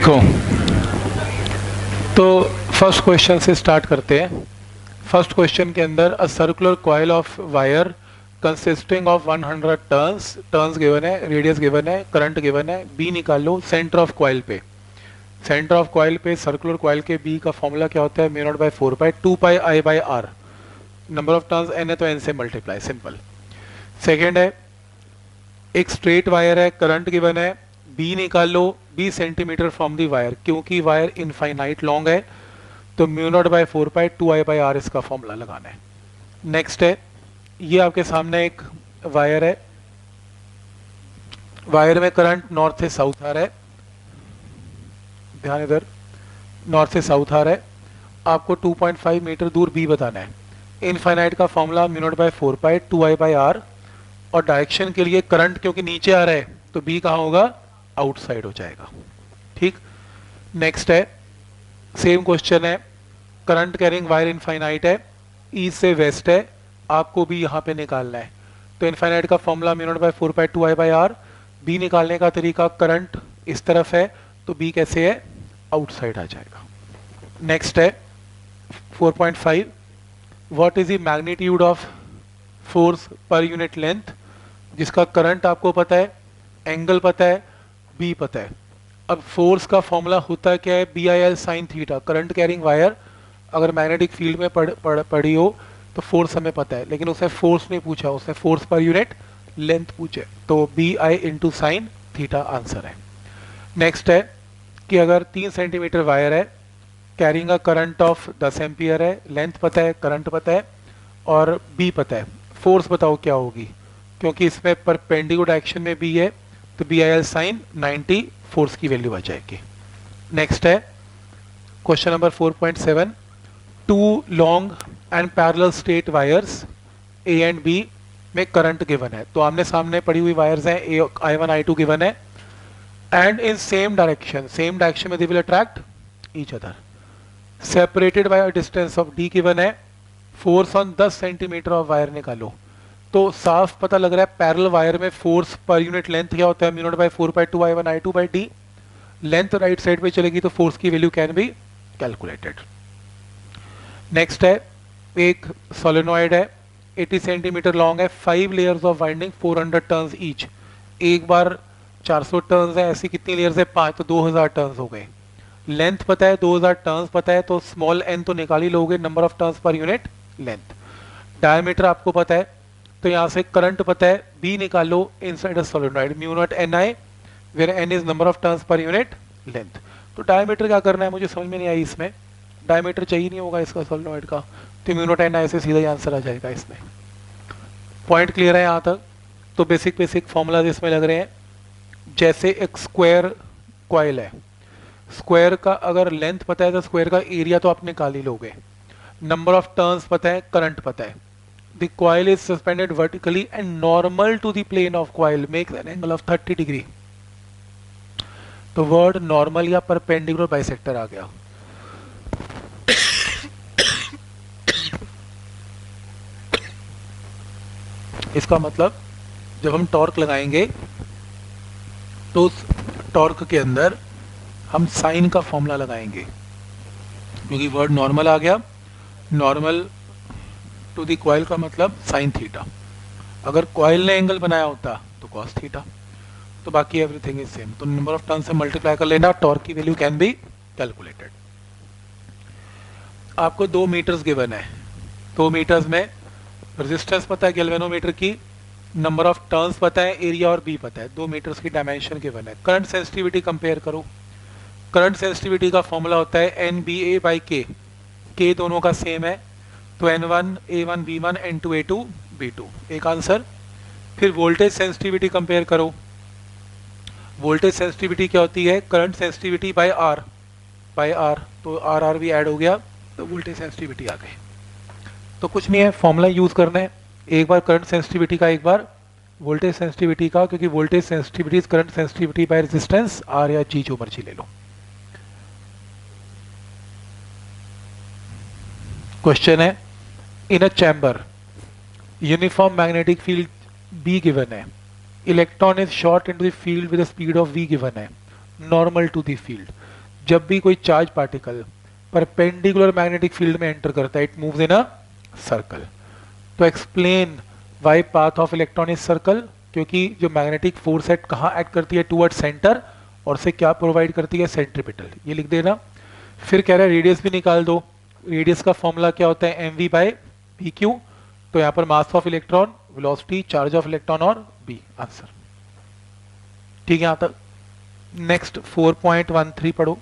देखो। तो फ़र्स्ट क्वेश्चन से स्टार्ट करते हैं। फ़र्स्ट क्वेश्चन के अंदर a circular coil of wire consisting of 100 turns turns given है रेडियस गिवन है करंट गिवन है बी निकाल लो सेंटर ऑफ़ कॉइल पे। सेंटर ऑफ़ कॉइल पे सर्कुलर कॉइल के बी का फॉर्मूला क्या होता है? Mu naught by four by two pi I by R number of turns N है तो एन से मल्टीप्लाई सिंपल सेकेंड है, एक स्ट्रेट वायर है करंट गिवन है बी निकाल लो B centimetre from the wire क्योंकि वायर इनफाइनाइट लॉन्ग है तो mu naught by four pi two I by R इसका फॉर्मूला लगाना है। नेक्स्ट है, ये आपके सामने एक वायर है। वायर में करंट नॉर्थ से साउथ आ रहा है। ध्यान इधर नॉर्थ से साउथ आ रहा है। आपको 2.5 मीटर दूर बी बताना है। इनफाइनाइट का formula mu naught by four pi two I by R और डायरेक्शन के लिए करंट क्योंकि नीचे आ रहा है तो बी कहाँ होगा? आउटसाइड हो जाएगा। ठीक? नेक्स्ट है सेम क्वेश्चन है करंट कैरिंग वायर इनफाइनाइट है ईस्ट से वेस्ट है, आपको भी यहाँ पे निकालना है। तो इनफाइनाइट का formula mu by four by two I by R B निकालने का तरीका करंट इस तरफ़ है तो बी कैसे है? आउटसाइड आ जाएगा। नेक्स्ट है 4.5 what is the magnitude of force per unit length जिसका करंट आपको पता है एंगल पता है बी पता है। अब फोर्स का फॉर्मूला होता क्या है? B I L sine theta current carrying wire अगर मैग्नेटिक फ़ील्ड में पढ़, पढ़, पढ़ी हो तो फोर्स हमें पता है। लेकिन उसने फोर्स नहीं पूछा उसने फोर्स पर यूनिट लेंथ पूछे। तो B I into sine theta answer है। नेक्स्ट है कि अगर तीन सेंटीमीटर वायर है कैरिंग अ करंट ऑफ़ दस एम्पियर है लेंथ पता है करंट पता है और बी पता है। फोर्स बताओ क्या होगी? क्योंकि इसमें परपेंडिकुलर डायरेक्शन में बी है। तो B I L sine 90 force की वैल्यू आ जाएगी। नेक्स्ट है question number 4.7 two long and parallel straight wires A and B में करंट गिवन है। तो आमने सामने पड़ी हुई वायर्स हैं A I one I two given है। And in same direction same direction में they will attract each other separated by distance of D given है। Force on 10 centimetre of wire निकालो। तो साफ़ पता लग रहा है पैरल वायर में फोर्स पर यूनिट लेंथ क्या होता है? Mu naught by four by two I one I two by D length right side पे चलेगी तो फोर्स की value can be calculated next है, एक सोलेनॉइड है 80 सेंटीमीटर लॉन्ग है five layers of winding 400 turns each एक बार 400 टर्न्स है, ऐसी कितनी लेयर्स है? पाँच तो 2000 टर्न्स हो गए। लेंथ पता है 2000 टर्न्स पता है तो स्मॉल एन तो निकाल ही लोगे number of turns per unit length diameter आपको पता है तो यहाँ से करंट पता है बी निकालो inside a solenoid mu naught N I where N is number of turns per unit length तो डायमीटर क्या करना है? मुझे समझ में नहीं आई इसमें। डायमीटर चाहिए नहीं होगा इसका सोलेनॉइड का। तो म्यू नॉट एन आई से सीधा ही आंसर आ जाएगा इसमें। पॉइंट क्लियर है यहाँ तक? तो बेसिक बेसिक फॉर्मूलाज इसमें लग रहे हैं। जैसे एक स्क्वायर क्वाइल है। स्क्वायर का अगर लेंथ पता है तो स्क्वायर का एरिया तो आप निकाल ही लोगे। नंबर ऑफ़ टर्न्स पता है करंट पता है। The coil is suspended vertically and normal to the plane of coil makes an angle of 30 degree. तो वर्ड नॉर्मल या परपेंडिकुलर बाइसेक्टर आ गया। इसका मतलब जब हम टॉर्क लगाएँगे तो उस टॉर्क के अंदर हम साइन का फॉर्मूला लगाएँगे। क्योंकि वर्ड नॉर्मल आ गया नॉर्मल टू दी कॉयल का मतलब साइन थीटा अगर कॉयल ने एंगल बनाया होता तो कॉस थीटा तो बाकी एवरीथिंग इज़ सेम तो नंबर ऑफ़ टर्न से मल्टीप्लाई कर लेना टॉर्क की वैल्यू कैन बी कैलकुलेटेड आपको दो मीटर्स गिवन है। दो मीटर्स में रेजिस्टेंस पता है गैल्वेनोमीटर की नंबर ऑफ़ टर्न्स पता है एरिया और बी पता है। दो मीटर्स की डायमेंशन गिवन है। करंट सेंसिटिविटी कंपेयर करो। करंट सेंसिटिविटी का फॉर्मूला होता है एन बी ए बाई के के दोनों का सेम है। तो N one A one B one N two A two B two एक आंसर फिर वोल्टेज सेंसिटिविटी कंपेयर करो. वोल्टेज सेंसिटिविटी क्या होती है? Current sensitivity by R by R तो आर आर भी ऐड हो गया तो वोल्टेज सेंसिटिविटी आ गई. तो कुछ नहीं है फॉर्मूला यूज़ करना है. एक बार करंट सेंसिटिविटी का एक बार वोल्टेज सेंसिटिविटी का, क्योंकि voltage sensitivity current sensitivity by resistance R या जी जो मर्ज़ी ले लो. क्वेश्चन है in a chamber uniform magnetic field B given है electron is short into the field with speed of V given है. नॉर्मल टू द फ़ील्ड जब भी कोई charge particle perpendicular magnetic field में एंटर करता है it moves in a circle तो explain why path of electron is circle क्योंकि जो मैग्नेटिक फोर्स एट कहाँ एक्ट करती है? टूवर्ड सेंटर और से क्या प्रोवाइड करती है? सेंट्रीपिटल ये लिख देना। फिर कह रहा है रेडियस भी निकाल दो। रेडियस का फॉर्मूला क्या होता है? M V by P Q तो यहाँ पर mass of electron velocity charge of electron और बी आंसर ठीक है, यहाँ तक. नेक्स्ट 4.13 पढ़ो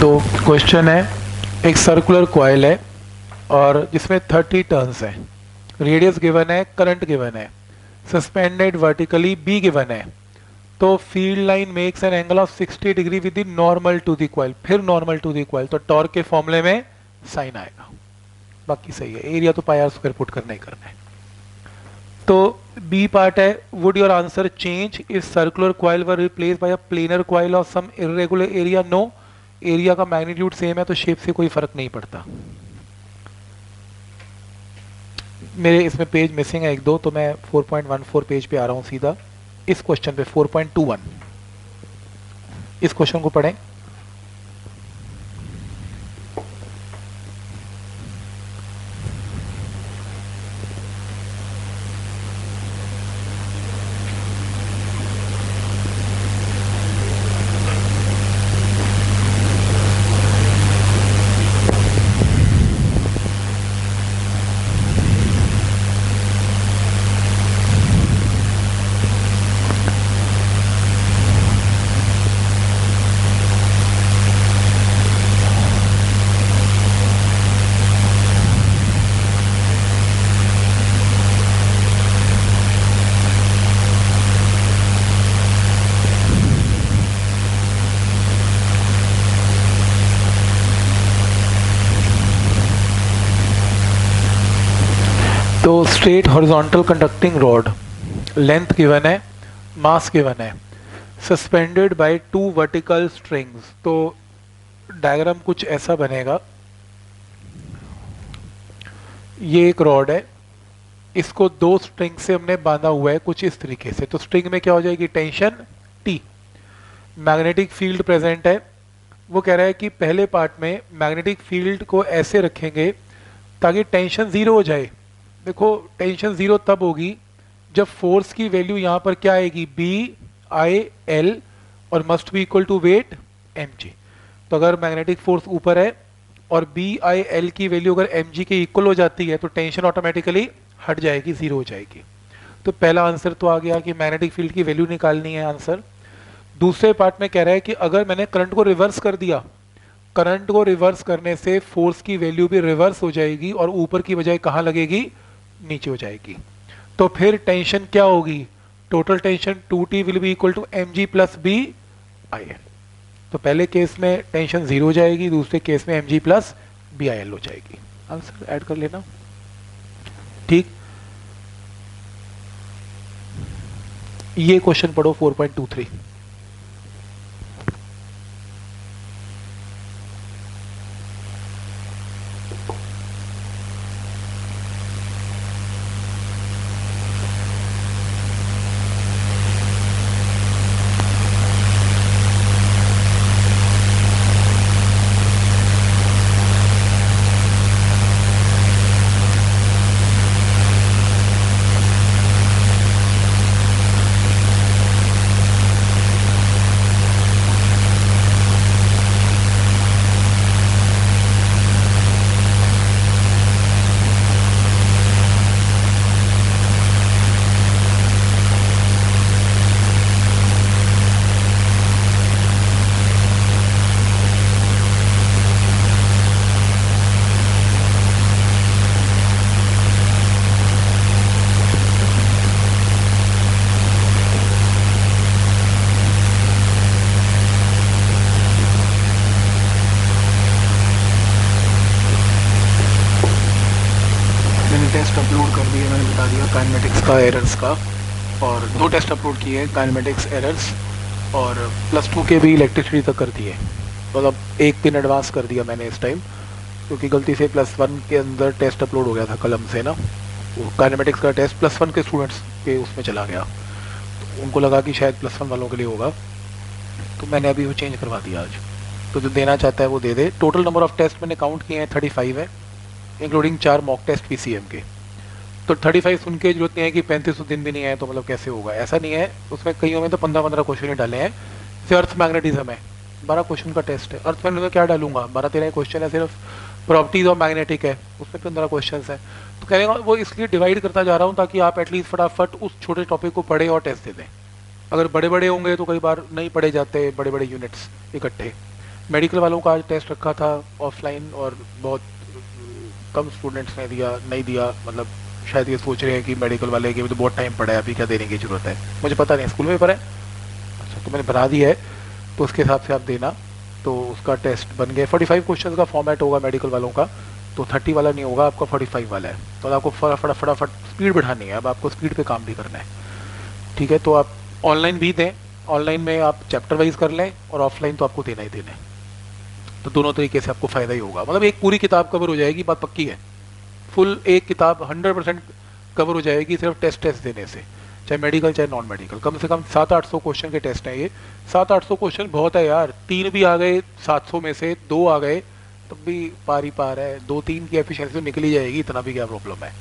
तो क्वेश्चन है, एक सर्कुलर कॉयल है और जिसमें 30 टर्न्स हैं। रेडियस गिवन है करंट गिवन है। सस्पेंडेड वर्टिकली बी गिवन है। तो field line makes an angle of 60 degree with normal to the coil फिर नॉर्मल टू द कॉयल तो टॉर्क के फॉर्मूले में साइन आएगा। बाकी सही है एरिया तो आर स्क्वायर पुट करना ही करना है। तो बी पार्ट है would your answer change if circular coil were replace by a planar coil of some irregular area no area का मैग्नीट्यूड सेम है तो शेप से कोई फ़र्क नहीं पड़ता। मेरे इसमें पेज मिसिंग है एक दो तो मैं 4.14 पेज पे आ रहा हूँ सीधा। इस क्वेश्चन पे 4.21 इस क्वेश्चन को पढ़ें। Straight horizontal conducting rod length given है मास गिवन है. Suspended by two vertical strings तो डायग्राम कुछ ऐसा बनेगा। ये एक रॉड है। इसको दो स्ट्रिंग से हमने बांधा हुआ है कुछ इस तरीके से। तो स्ट्रिंग में क्या हो जाएगी? Tension T magnetic field present है। वो कह रहा है कि पहले पार्ट में मैग्नेटिक फ़ील्ड को ऐसे रखेंगे ताकि टेंशन ज़ीरो हो जाए। देखो टेंशन ज़ीरो तब होगी जब फोर्स की वैल्यू यहाँ पर क्या आएगी? बी आई एल और must be equal to weight M G तो अगर मैग्नेटिक फोर्स ऊपर है और बी आई एल की वैल्यू अगर एम जी के इक्वल हो जाती है तो टेंशन ऑटोमेटिकली हट जाएगी ज़ीरो हो जाएगी। तो पहला आंसर तो आ गया कि मैग्नेटिक फ़ील्ड की वैल्यू निकालनी है आंसर दूसरे पार्ट में कह रहा है कि अगर मैंने करंट को रिवर्स कर दिया करंट को रिवर्स करने से फोर्स की वैल्यू भी रिवर्स हो जाएगी और ऊपर की बजाय कहाँ लगेगी? नीचे हो जाएगी। तो फिर टेंशन क्या होगी? Total tension two T will be equal to M G plus B I L तो पहले केस में टेंशन ज़ीरो हो जाएगी, दूसरे केस में M G plus B I L हो जाएगी। आंसर ऐड कर लेना। ठीक। ये क्वेश्चन पढ़ो 4.23 का एरर्स का। और दो टेस्ट अपलोड किए हैं काइनेमेटिक्स एरर्स और प्लस टू के भी इलेक्ट्रिसिटी तक कर दिए। मतलब एक दिन एडवांस कर दिया मैंने इस टाइम क्योंकि गलती से प्लस वन के अंदर टेस्ट अपलोड हो गया था कलम से ना। वो काइनेमेटिक्स का टेस्ट प्लस वन के स्टूडेंट्स के उसमें चला गया। तो उनको लगा कि शायद प्लस वन वालों के लिए होगा। तो मैंने अभी वो चेंज करवा दिया आज। तो जो देना चाहता है वो दे दे। टोटल नंबर ऑफ़ टेस्ट मैंने काउंट किए हैं थर्टी फाइव है इंक्लूडिंग चार मॉक टेस्ट पीसीएम के। तो थर्टी फाइव सुन के ज़रूरत नहीं है कि पैंतीस दिन भी नहीं है तो मतलब कैसे होगा? ऐसा नहीं है। उसमें कईयों में तो पंद्रह पंद्रह क्वेश्चन ही डाले हैं। जैसे अर्थ मैग्नेटिज्म है। बारह क्वेश्चन का टेस्ट है। अर्थ मैग्नेटिज्म क्या डालूँगा? बारह तेरह क्वेश्चन है सिर्फ़। प्रॉपर्टीज़ ऑफ़ मैग्नेटिक है। उसमें पंद्रह क्वेश्चन है। तो कहने का वो इसलिए डिवाइड करता जा रहा हूँ ताकि आप एटलीस्ट फटाफट उस छोटे टॉपिक को पढ़े और टेस्ट दे दें। अगर बड़े बड़े होंगे तो कई बार नहीं पढ़े जाते बड़े बड़े यूनिट्स इकट्ठे। मेडिकल वालों का आज टेस्ट रखा था ऑफलाइन और बहुत कम स्टूडेंट्स ने दिया, नहीं दिया मतलब शायद ये सोच रहे हैं कि मेडिकल वाले के भी तो बहुत टाइम पड़ा है, अभी क्या देने की ज़रूरत है? मुझे पता नहीं स्कूल में पढ़ा है? अच्छा तो मैंने बता दिया है तो उसके हिसाब से आप देना। तो उसका टेस्ट बन गया। फोर्टी फाइव क्वेश्चन का फॉर्मेट होगा मेडिकल वालों का। तो थर्टी वाला नहीं होगा, आपका फोर्टी फाइव वाला है। तो आपको फटाफट फटाफट स्पीड बढ़ानी है। अब आपको स्पीड पर काम भी करना है। ठीक है तो आप ऑनलाइन भी दें। ऑनलाइन में आप चैप्टर वाइज कर लें और ऑफलाइन तो आपको देना ही देना है। तो दोनों तरीके से आपको फ़ायदा ही होगा। मतलब एक पूरी किताब कवर हो जाएगी, बात पक्की है। फुल एक किताब हंड्रेड परसेंट कवर हो जाएगी सिर्फ़ टेस्ट टेस्ट देने से, चाहे मेडिकल चाहे नॉन मेडिकल कम से कम सात आठ सौ क्वेश्चन के टेस्ट हैं ये। सात आठ सौ क्वेश्चन बहुत है यार। तीन भी आ गए, सात सौ में से दो आ गए, तब भी पार ही पार है। दो तीन की एफिशिएंसी तो निकली जाएगी, इतना भी क्या प्रॉब्लम है।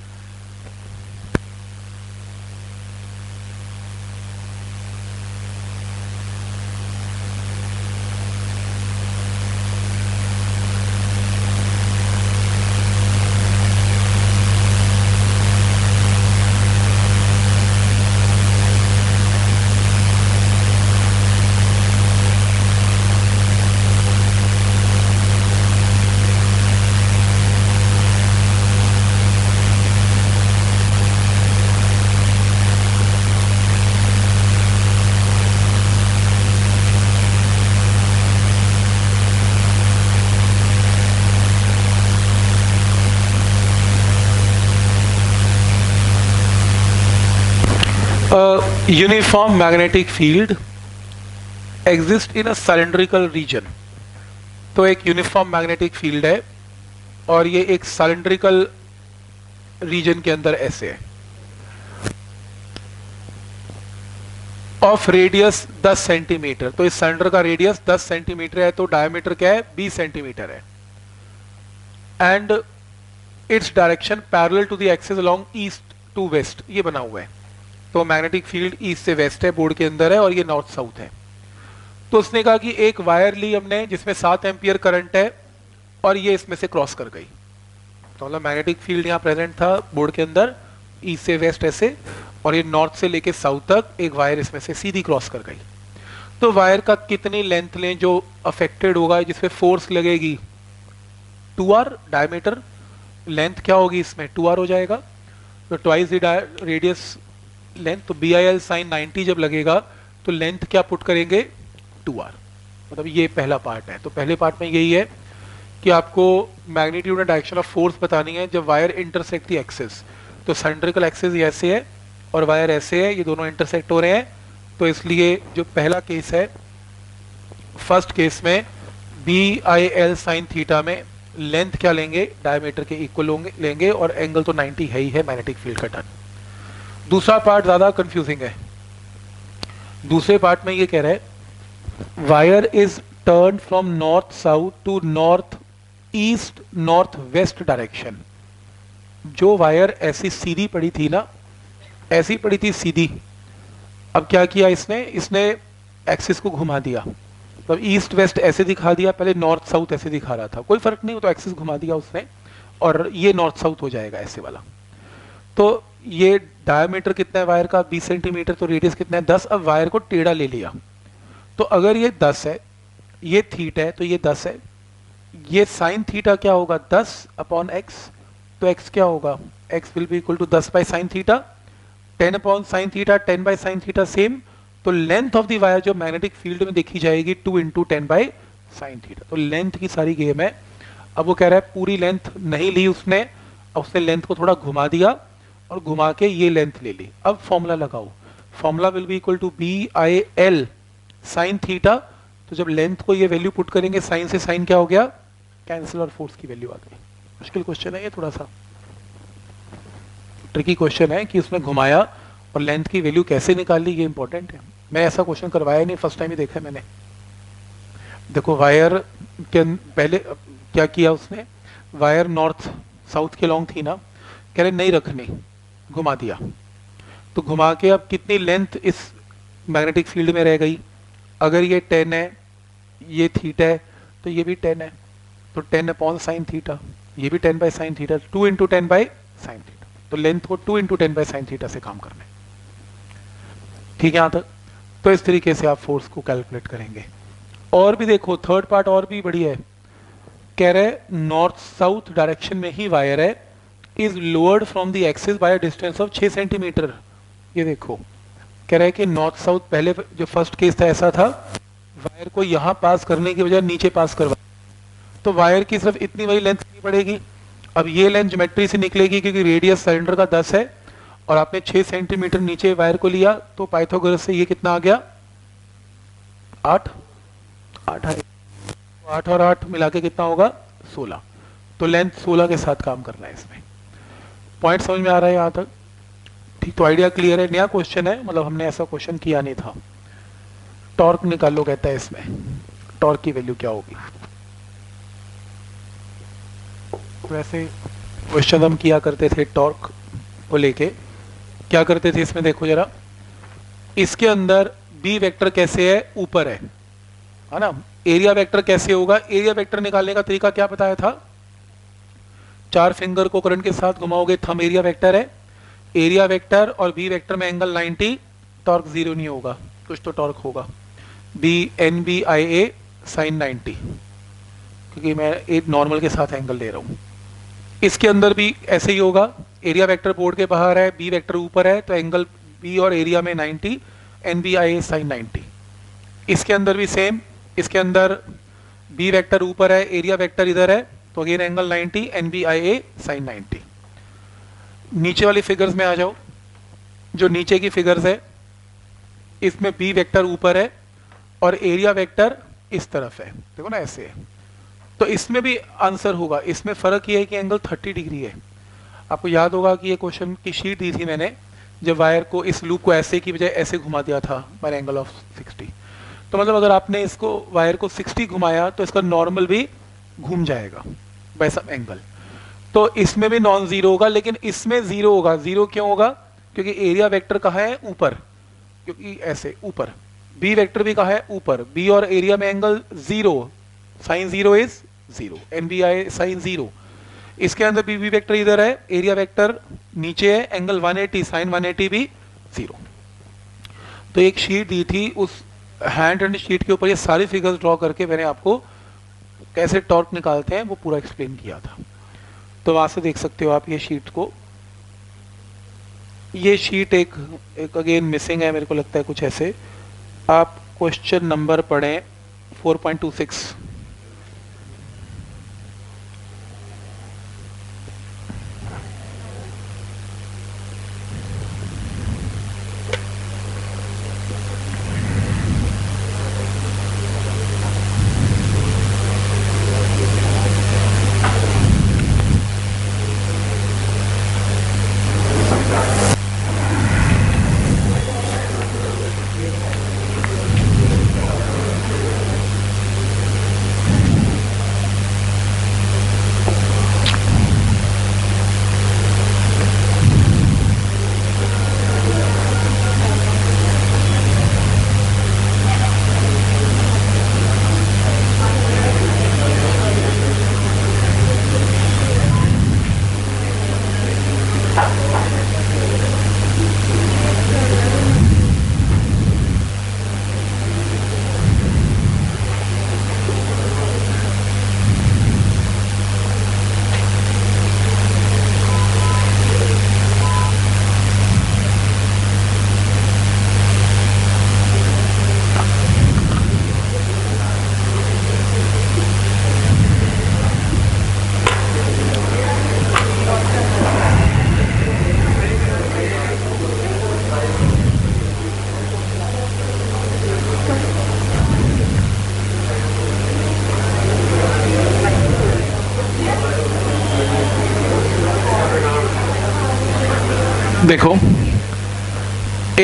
Uniform magnetic field exists in a cylindrical region. तो एक यूनिफॉर्म मैग्नेटिक फ़ील्ड है और ये एक सिलेंड्रिकल रीजन के अंदर ऐसे है। ऑफ़ रेडियस 10 सेंटीमीटर तो इस सिलेंडर का रेडियस 10 सेंटीमीटर है तो डायमीटर क्या है? 20 सेंटीमीटर है। And it's direction parallel to the axis along east to west ये बना हुआ है। तो मैग्नेटिक फ़ील्ड ईस्ट से वेस्ट है, बोर्ड के अंदर है और ये नॉर्थ साउथ है। तो उसने कहा कि एक वायर ली हमने, जिसमें सात एम्पियर करंट है और ये इसमें से क्रॉस कर गई। तो मतलब मैग्नेटिक फ़ील्ड यहाँ प्रेजेंट था बोर्ड के अंदर ईस्ट से वेस्ट ऐसे, और ये नॉर्थ से लेके साउथ तक एक वायर इसमें से सीधी क्रॉस कर गई। तो वायर का कितनी लेंथ लें जो अफेक्टेड होगा जिसपे फोर्स लगेगी? टू आर डायमीटर लेंथ क्या होगी इसमें? टू आर हो जाएगा। तो ट्वाइस रेडियस लेंथ तो B I L sine ninety जब लगेगा तो लेंथ क्या पुट करेंगे? टू आर मतलब ये पहला पार्ट है। तो पहले पार्ट में यही है कि आपको magnitude and direction of force बतानी है, जब वायर इंटरसेक्ट दी एक्सेस तो सेंट्रिकल एक्सेस ऐसे है और वायर ऐसे है, ये दोनों इंटरसेक्ट हो रहे हैं। तो इसलिए जो पहला केस है फ़र्स्ट केस में B I L sine theta में लेंथ क्या लेंगे? डायमीटर के इक्वल लेंगे और एंगल तो 90 है ही है मैग्नेटिक फ़ील्ड का टर्न दूसरा पार्ट ज़्यादा कंफ्यूजिंग है। दूसरे पार्ट में ये कह रहा है wire is turn from north south to north east north west direction जो वायर ऐसी सीधी पड़ी थी ना, ऐसी पड़ी थी सीधी। अब क्या किया इसने? इसने एक्सिस को घुमा दिया। मतलब ईस्ट वेस्ट ऐसे दिखा दिया, पहले नॉर्थ साउथ ऐसे दिखा रहा था। कोई फ़र्क नहीं हो तो एक्सिस घुमा दिया उसने, और ये नॉर्थ साउथ हो जाएगा ऐसे वाला। तो ये डायमीटर कितना है? वायर का 20 सेंटीमीटर तो रेडियस कितना है? 10 अब वायर को टेढ़ा ले लिया। तो अगर ये 10 है, ये थीटा है तो ये 10 है। ये साइन थीटा क्या होगा? 10 अपॉन एक्स तो एक्स क्या होगा? X will be equal to 10 by sine theta 10 upon sine theta 10 by sine theta same तो लेंथ ऑफ़ द वायर जो मैग्नेटिक फ़ील्ड में देखी जाएगी 2 into ten by sine theta तो लेंथ की सारी गेम है। अब वो कह रहा है, पूरी लेंथ नहीं ली उसने। उसने लेंथ को थोड़ा घुमा दिया। और घुमा के ये लेंथ ले ली। अब फॉर्मूला लगाओ। Formula will be equal to B I L sine theta तो जब लेंथ को ये वैल्यू पुट करेंगे साइन से साइन क्या हो गया? कैंसिल और फोर्स की वैल्यू आ गई। मुश्किल क्वेश्चन है ये थोड़ा सा। ट्रिकी क्वेश्चन है कि उसमें घुमाया और लेंथ की वैल्यू कैसे निकाली, ये इंपॉर्टेंट है। मैं ऐसा क्वेश्चन करवाया नहीं फ़र्स्ट टाइम ही देखा मैंने। देखो वायर के पहले क्या किया उसने? वायर नॉर्थ साउथ के लॉन्ग थी ना। कह रहे, नहीं रखनी। घुमा दिया। तो घुमा के अब कितनी लेंथ इस मैग्नेटिक फ़ील्ड में रह गई? अगर ये टेन है, ये थीटा है तो ये भी टेन है। तो टेन अपॉन साइन थीटा ये भी ten by sine theta two into ten by sine theta तो लेंथ को two into ten by sine theta से काम करना है। ठीक है यहाँ तक? तो इस तरीके से आप फोर्स को कैलकुलेट करेंगे। और भी देखो थर्ड पार्ट और भी बढ़िया है। कह रहे नॉर्थ साउथ डायरेक्शन में ही वायर है। Is lowered from the axis by distance of 6 centimetre ये देखो। कह रहे हैं कि नॉर्थ साउथ पहले जो फ़र्स्ट केस था ऐसा था वायर को यहाँ पास करने की वजह नीचे पास करवा। तो वायर की सिर्फ़ इतनी वही लेंथ नहीं पड़ेगी। अब ये लेंथ ज्योमेट्री से निकलेगी क्योंकि रेडियस सिलेंडर का 10 है और आपने 6 सेंटीमीटर नीचे वायर को लिया तो पाइथागोरस से ये कितना आ गया? आठ। आठ तो आठ और आठ मिला के कितना होगा? सोलह। तो लेंथ सोलह के साथ काम करना है इसमें। पॉइंट समझ में आ रहा है यहाँ तक? ठीक तो आइडिया क्लियर है? नया क्वेश्चन है मतलब हमने ऐसा क्वेश्चन किया नहीं था। टॉर्क निकालो, कहता है इसमें। टॉर्क की वैल्यू क्या होगी? वैसे क्वेश्चन हम किया करते थे टॉर्क को लेके। क्या करते थे इसमें देखो जरा। इसके अंदर बी वेक्टर कैसे है? ऊपर है। है ना? एरिया वेक्टर कैसे होगा? एरिया वेक्टर निकालने का तरीका क्या बताया था? चार फिंगर को करंट के साथ घुमाओगे थम एरिया वेक्टर है एरिया वेक्टर और बी वेक्टर में एंगल 90 टॉर्क ज़ीरो नहीं होगा, कुछ तो टॉर्क होगा। B N B I A sine 90 क्योंकि मैं एक नॉर्मल के साथ एंगल ले रहा हूँ। इसके अंदर भी ऐसे ही होगा एरिया वेक्टर बोर्ड के बाहर है बी वेक्टर ऊपर है तो एंगल बी और एरिया में 90 N B I A sine 90 इसके अंदर भी सेम इसके अंदर बी वेक्टर ऊपर है एरिया वेक्टर इधर है तो again angle 90 N B I A sine 90 नीचे वाली फिगर्स में आ जाओ। जो नीचे की फिगर्स है, इसमें बी वेक्टर ऊपर है और एरिया वेक्टर इस तरफ़ है। देखो ना, ऐसे है। तो इसमें भी आंसर होगा। इसमें फ़र्क ये है कि एंगल 30 डिग्री है। आपको याद होगा कि ये क्वेश्चन की शीट दी थी मैंने, जब वायर को इस लूप को ऐसे की बजाय ऐसे घुमा दिया था बाय एंगल ऑफ़ 60 तो मतलब अगर आपने इसको वायर को 60 घुमाया तो इसका नॉर्मल भी घूम जाएगा। बाय सम एंगल तो इसमें भी नॉन ज़ीरो होगा, लेकिन इसमें ज़ीरो होगा। ज़ीरो क्यों होगा? क्योंकि एरिया वेक्टर कहा है? ऊपर। क्योंकि ऐसे, ऊपर। बी वेक्टर भी कहा है? ऊपर। बी और एरिया में angle zero sine zero is zero N B I sine zero इसके अंदर बी बी वेक्टर इधर है। एरिया वेक्टर नीचे है। एंगल 180 साइन 180 भी ज़ीरो तो एक शीट दी थी उस हैंड एंड शीट के ऊपर। ये सारी फिगर्स ड्रॉ करके मैंने आपको कैसे टॉर्क निकालते हैं, वो पूरा एक्सप्लेन किया था। तो वहाँ से देख सकते हो आप ये शीट को। ये शीट एक एक अगेन मिसिंग है, मेरे को लगता है कुछ ऐसे। आप क्वेश्चन नंबर पढ़ें 4.26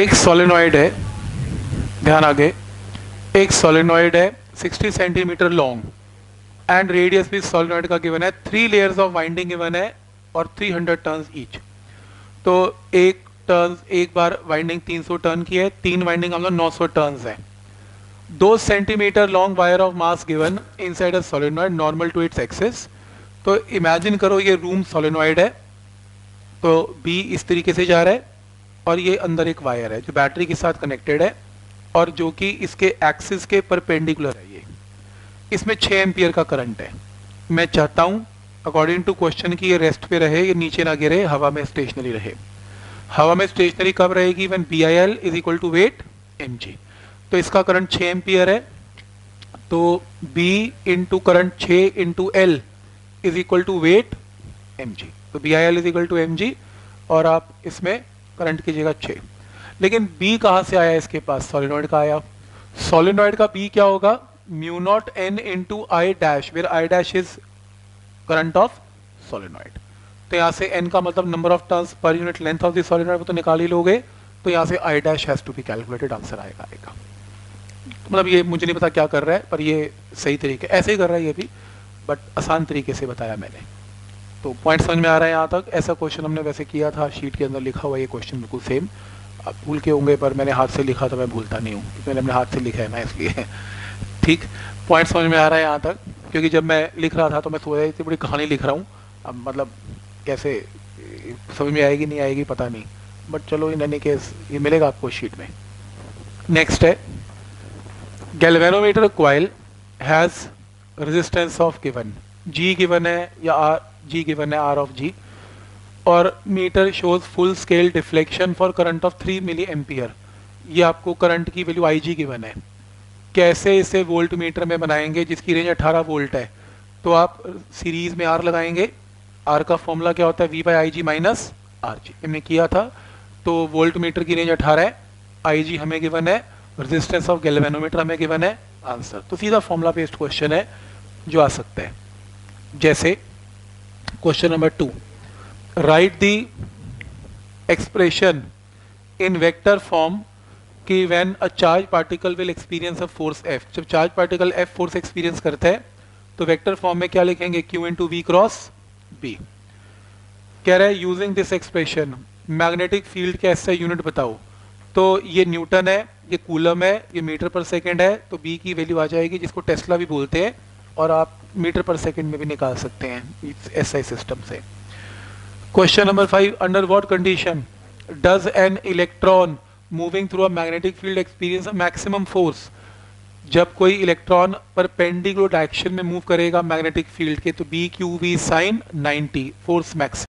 एक सोलेनॉइड है, ध्यान आगे, एक सोलेनॉइड है 60 सेंटीमीटर लॉन्ग एंड रेडियस भी सोलेनॉइड का गिवन है three layers of winding given है और 300 टर्न्स ईच तो एक टर्न एक बार वाइंडिंग 300 टर्न की है, तीन वाइंडिंग हम लोग 900 टर्न्स है. दो centimetre long wire of mass given inside a solenoid normal to its axis तो इमेजिन करो ये रूम सोलेनॉइड है तो बी इस तरीके से जा रहा है और ये अंदर एक वायर है, जो बैटरी के साथ कनेक्टेड है और जो कि इसके एक्सिस के परपेंडिकुलर है ये। इसमें 6 एम्पियर का करंट है। मैं चाहता हूँ अकॉर्डिंग टू क्वेश्चन की ये रेस्ट पे रहे, ये नीचे ना गिरे, हवा में स्टेशनरी रहे। हवा में स्टेशनरी कब रहेगी? When B I L is equal to weight M तो इसका करंट 6 एम्पियर है। तो B इंटू करंट छ into L is equal to weight M तो B I L is equal to M और आप इसमें करंट कीजिएगा छ लेकिन B कहाँ से आया इसके पास? सोलिनॉइड का आया? सोलिनॉइड का B क्या होगा? Mu naught N into I dash where I dash is current of solenoid. तो यहाँ से n का मतलब number of turns per unit length of the solenoid तो निकाल ही लोगे। तो यहाँ से I dash has to be calculated answer आएगा आएगा। मतलब ये मुझे नहीं पता क्या कर रहा है, पर ये सही तरीके, ऐसे ही कर रहा है ये भी बट आसान तरीके से बताया मैंने। तो पॉइंट समझ में आ रहा है यहाँ तक। ऐसा क्वेश्चन हमने वैसे किया था शीट के अंदर लिखा हुआ ये क्वेश्चन बिल्कुल सेम आप भूल के होंगे, पर मैंने हाथ से लिखा तो मैं भूलता नहीं हूँ। मैंने अपने हाथ से लिखा है ना, इसलिए। ठीक? पॉइंट समझ में आ रहा है यहाँ तक। क्योंकि जब मैं लिख रहा था तो मैं सोचा इतनी बड़ी कहानी लिख रहा हूँ। अब मतलब कैसे, समझ में आएगी, नहीं आएगी, पता नहीं। बट चलो इन एनी केस ये मिलेगा आपको शीट में। नेक्स्ट है। Galvanometer coil has resistance of given G given है या आर जी गिवन है आर ऑफ़ जी और meter shows full scale deflection for current of three milliampere ये आपको करंट की वैल्यू आई जी गिवन है. कैसे इसे वोल्ट मीटर में बनाएँगे, जिसकी रेंज 18 वोल्ट है? तो आप सीरीज़ में आर लगाएँगे. आर का फॉर्मूला क्या होता है? V by I G minus R G हमने किया था तो वोल्ट मीटर की रेंज 18 है. आई जी हमें गिवन है. रेजिस्टेंस ऑफ़ गैल्वेनोमीटर हमें गिवन है. आंसर तो सीधा फॉर्मूला बेस्ड क्वेश्चन है, जो आ सकता है. जैसे question number two. Write the expression in vector form कि when a charge particle will experience a force F जब charge particle F force experience करता है तो वेक्टर फॉर्म में क्या लिखेंगे? Q into V cross B कह रहा है using this expression magnetic field के ऐसा यूनिट बताओ। तो ये न्यूटन है, ये कूलम है, ये मीटर पर सेकेंड है तो बी की वैल्यू आ जाएगी, जिसको टेस्ला भी बोलते हैं। और आप मीटर पर सेकेंड में भी निकाल सकते हैं एस सिस्टम से। Question number five under what condition does an electron moving through a magnetic field experience maximum force जब कोई इलेक्ट्रॉन पर पेंडिकुलर डायरेक्शन में मूव करेगा मैग्नेटिक फ़ील्ड के तो B Q V sine 90 force max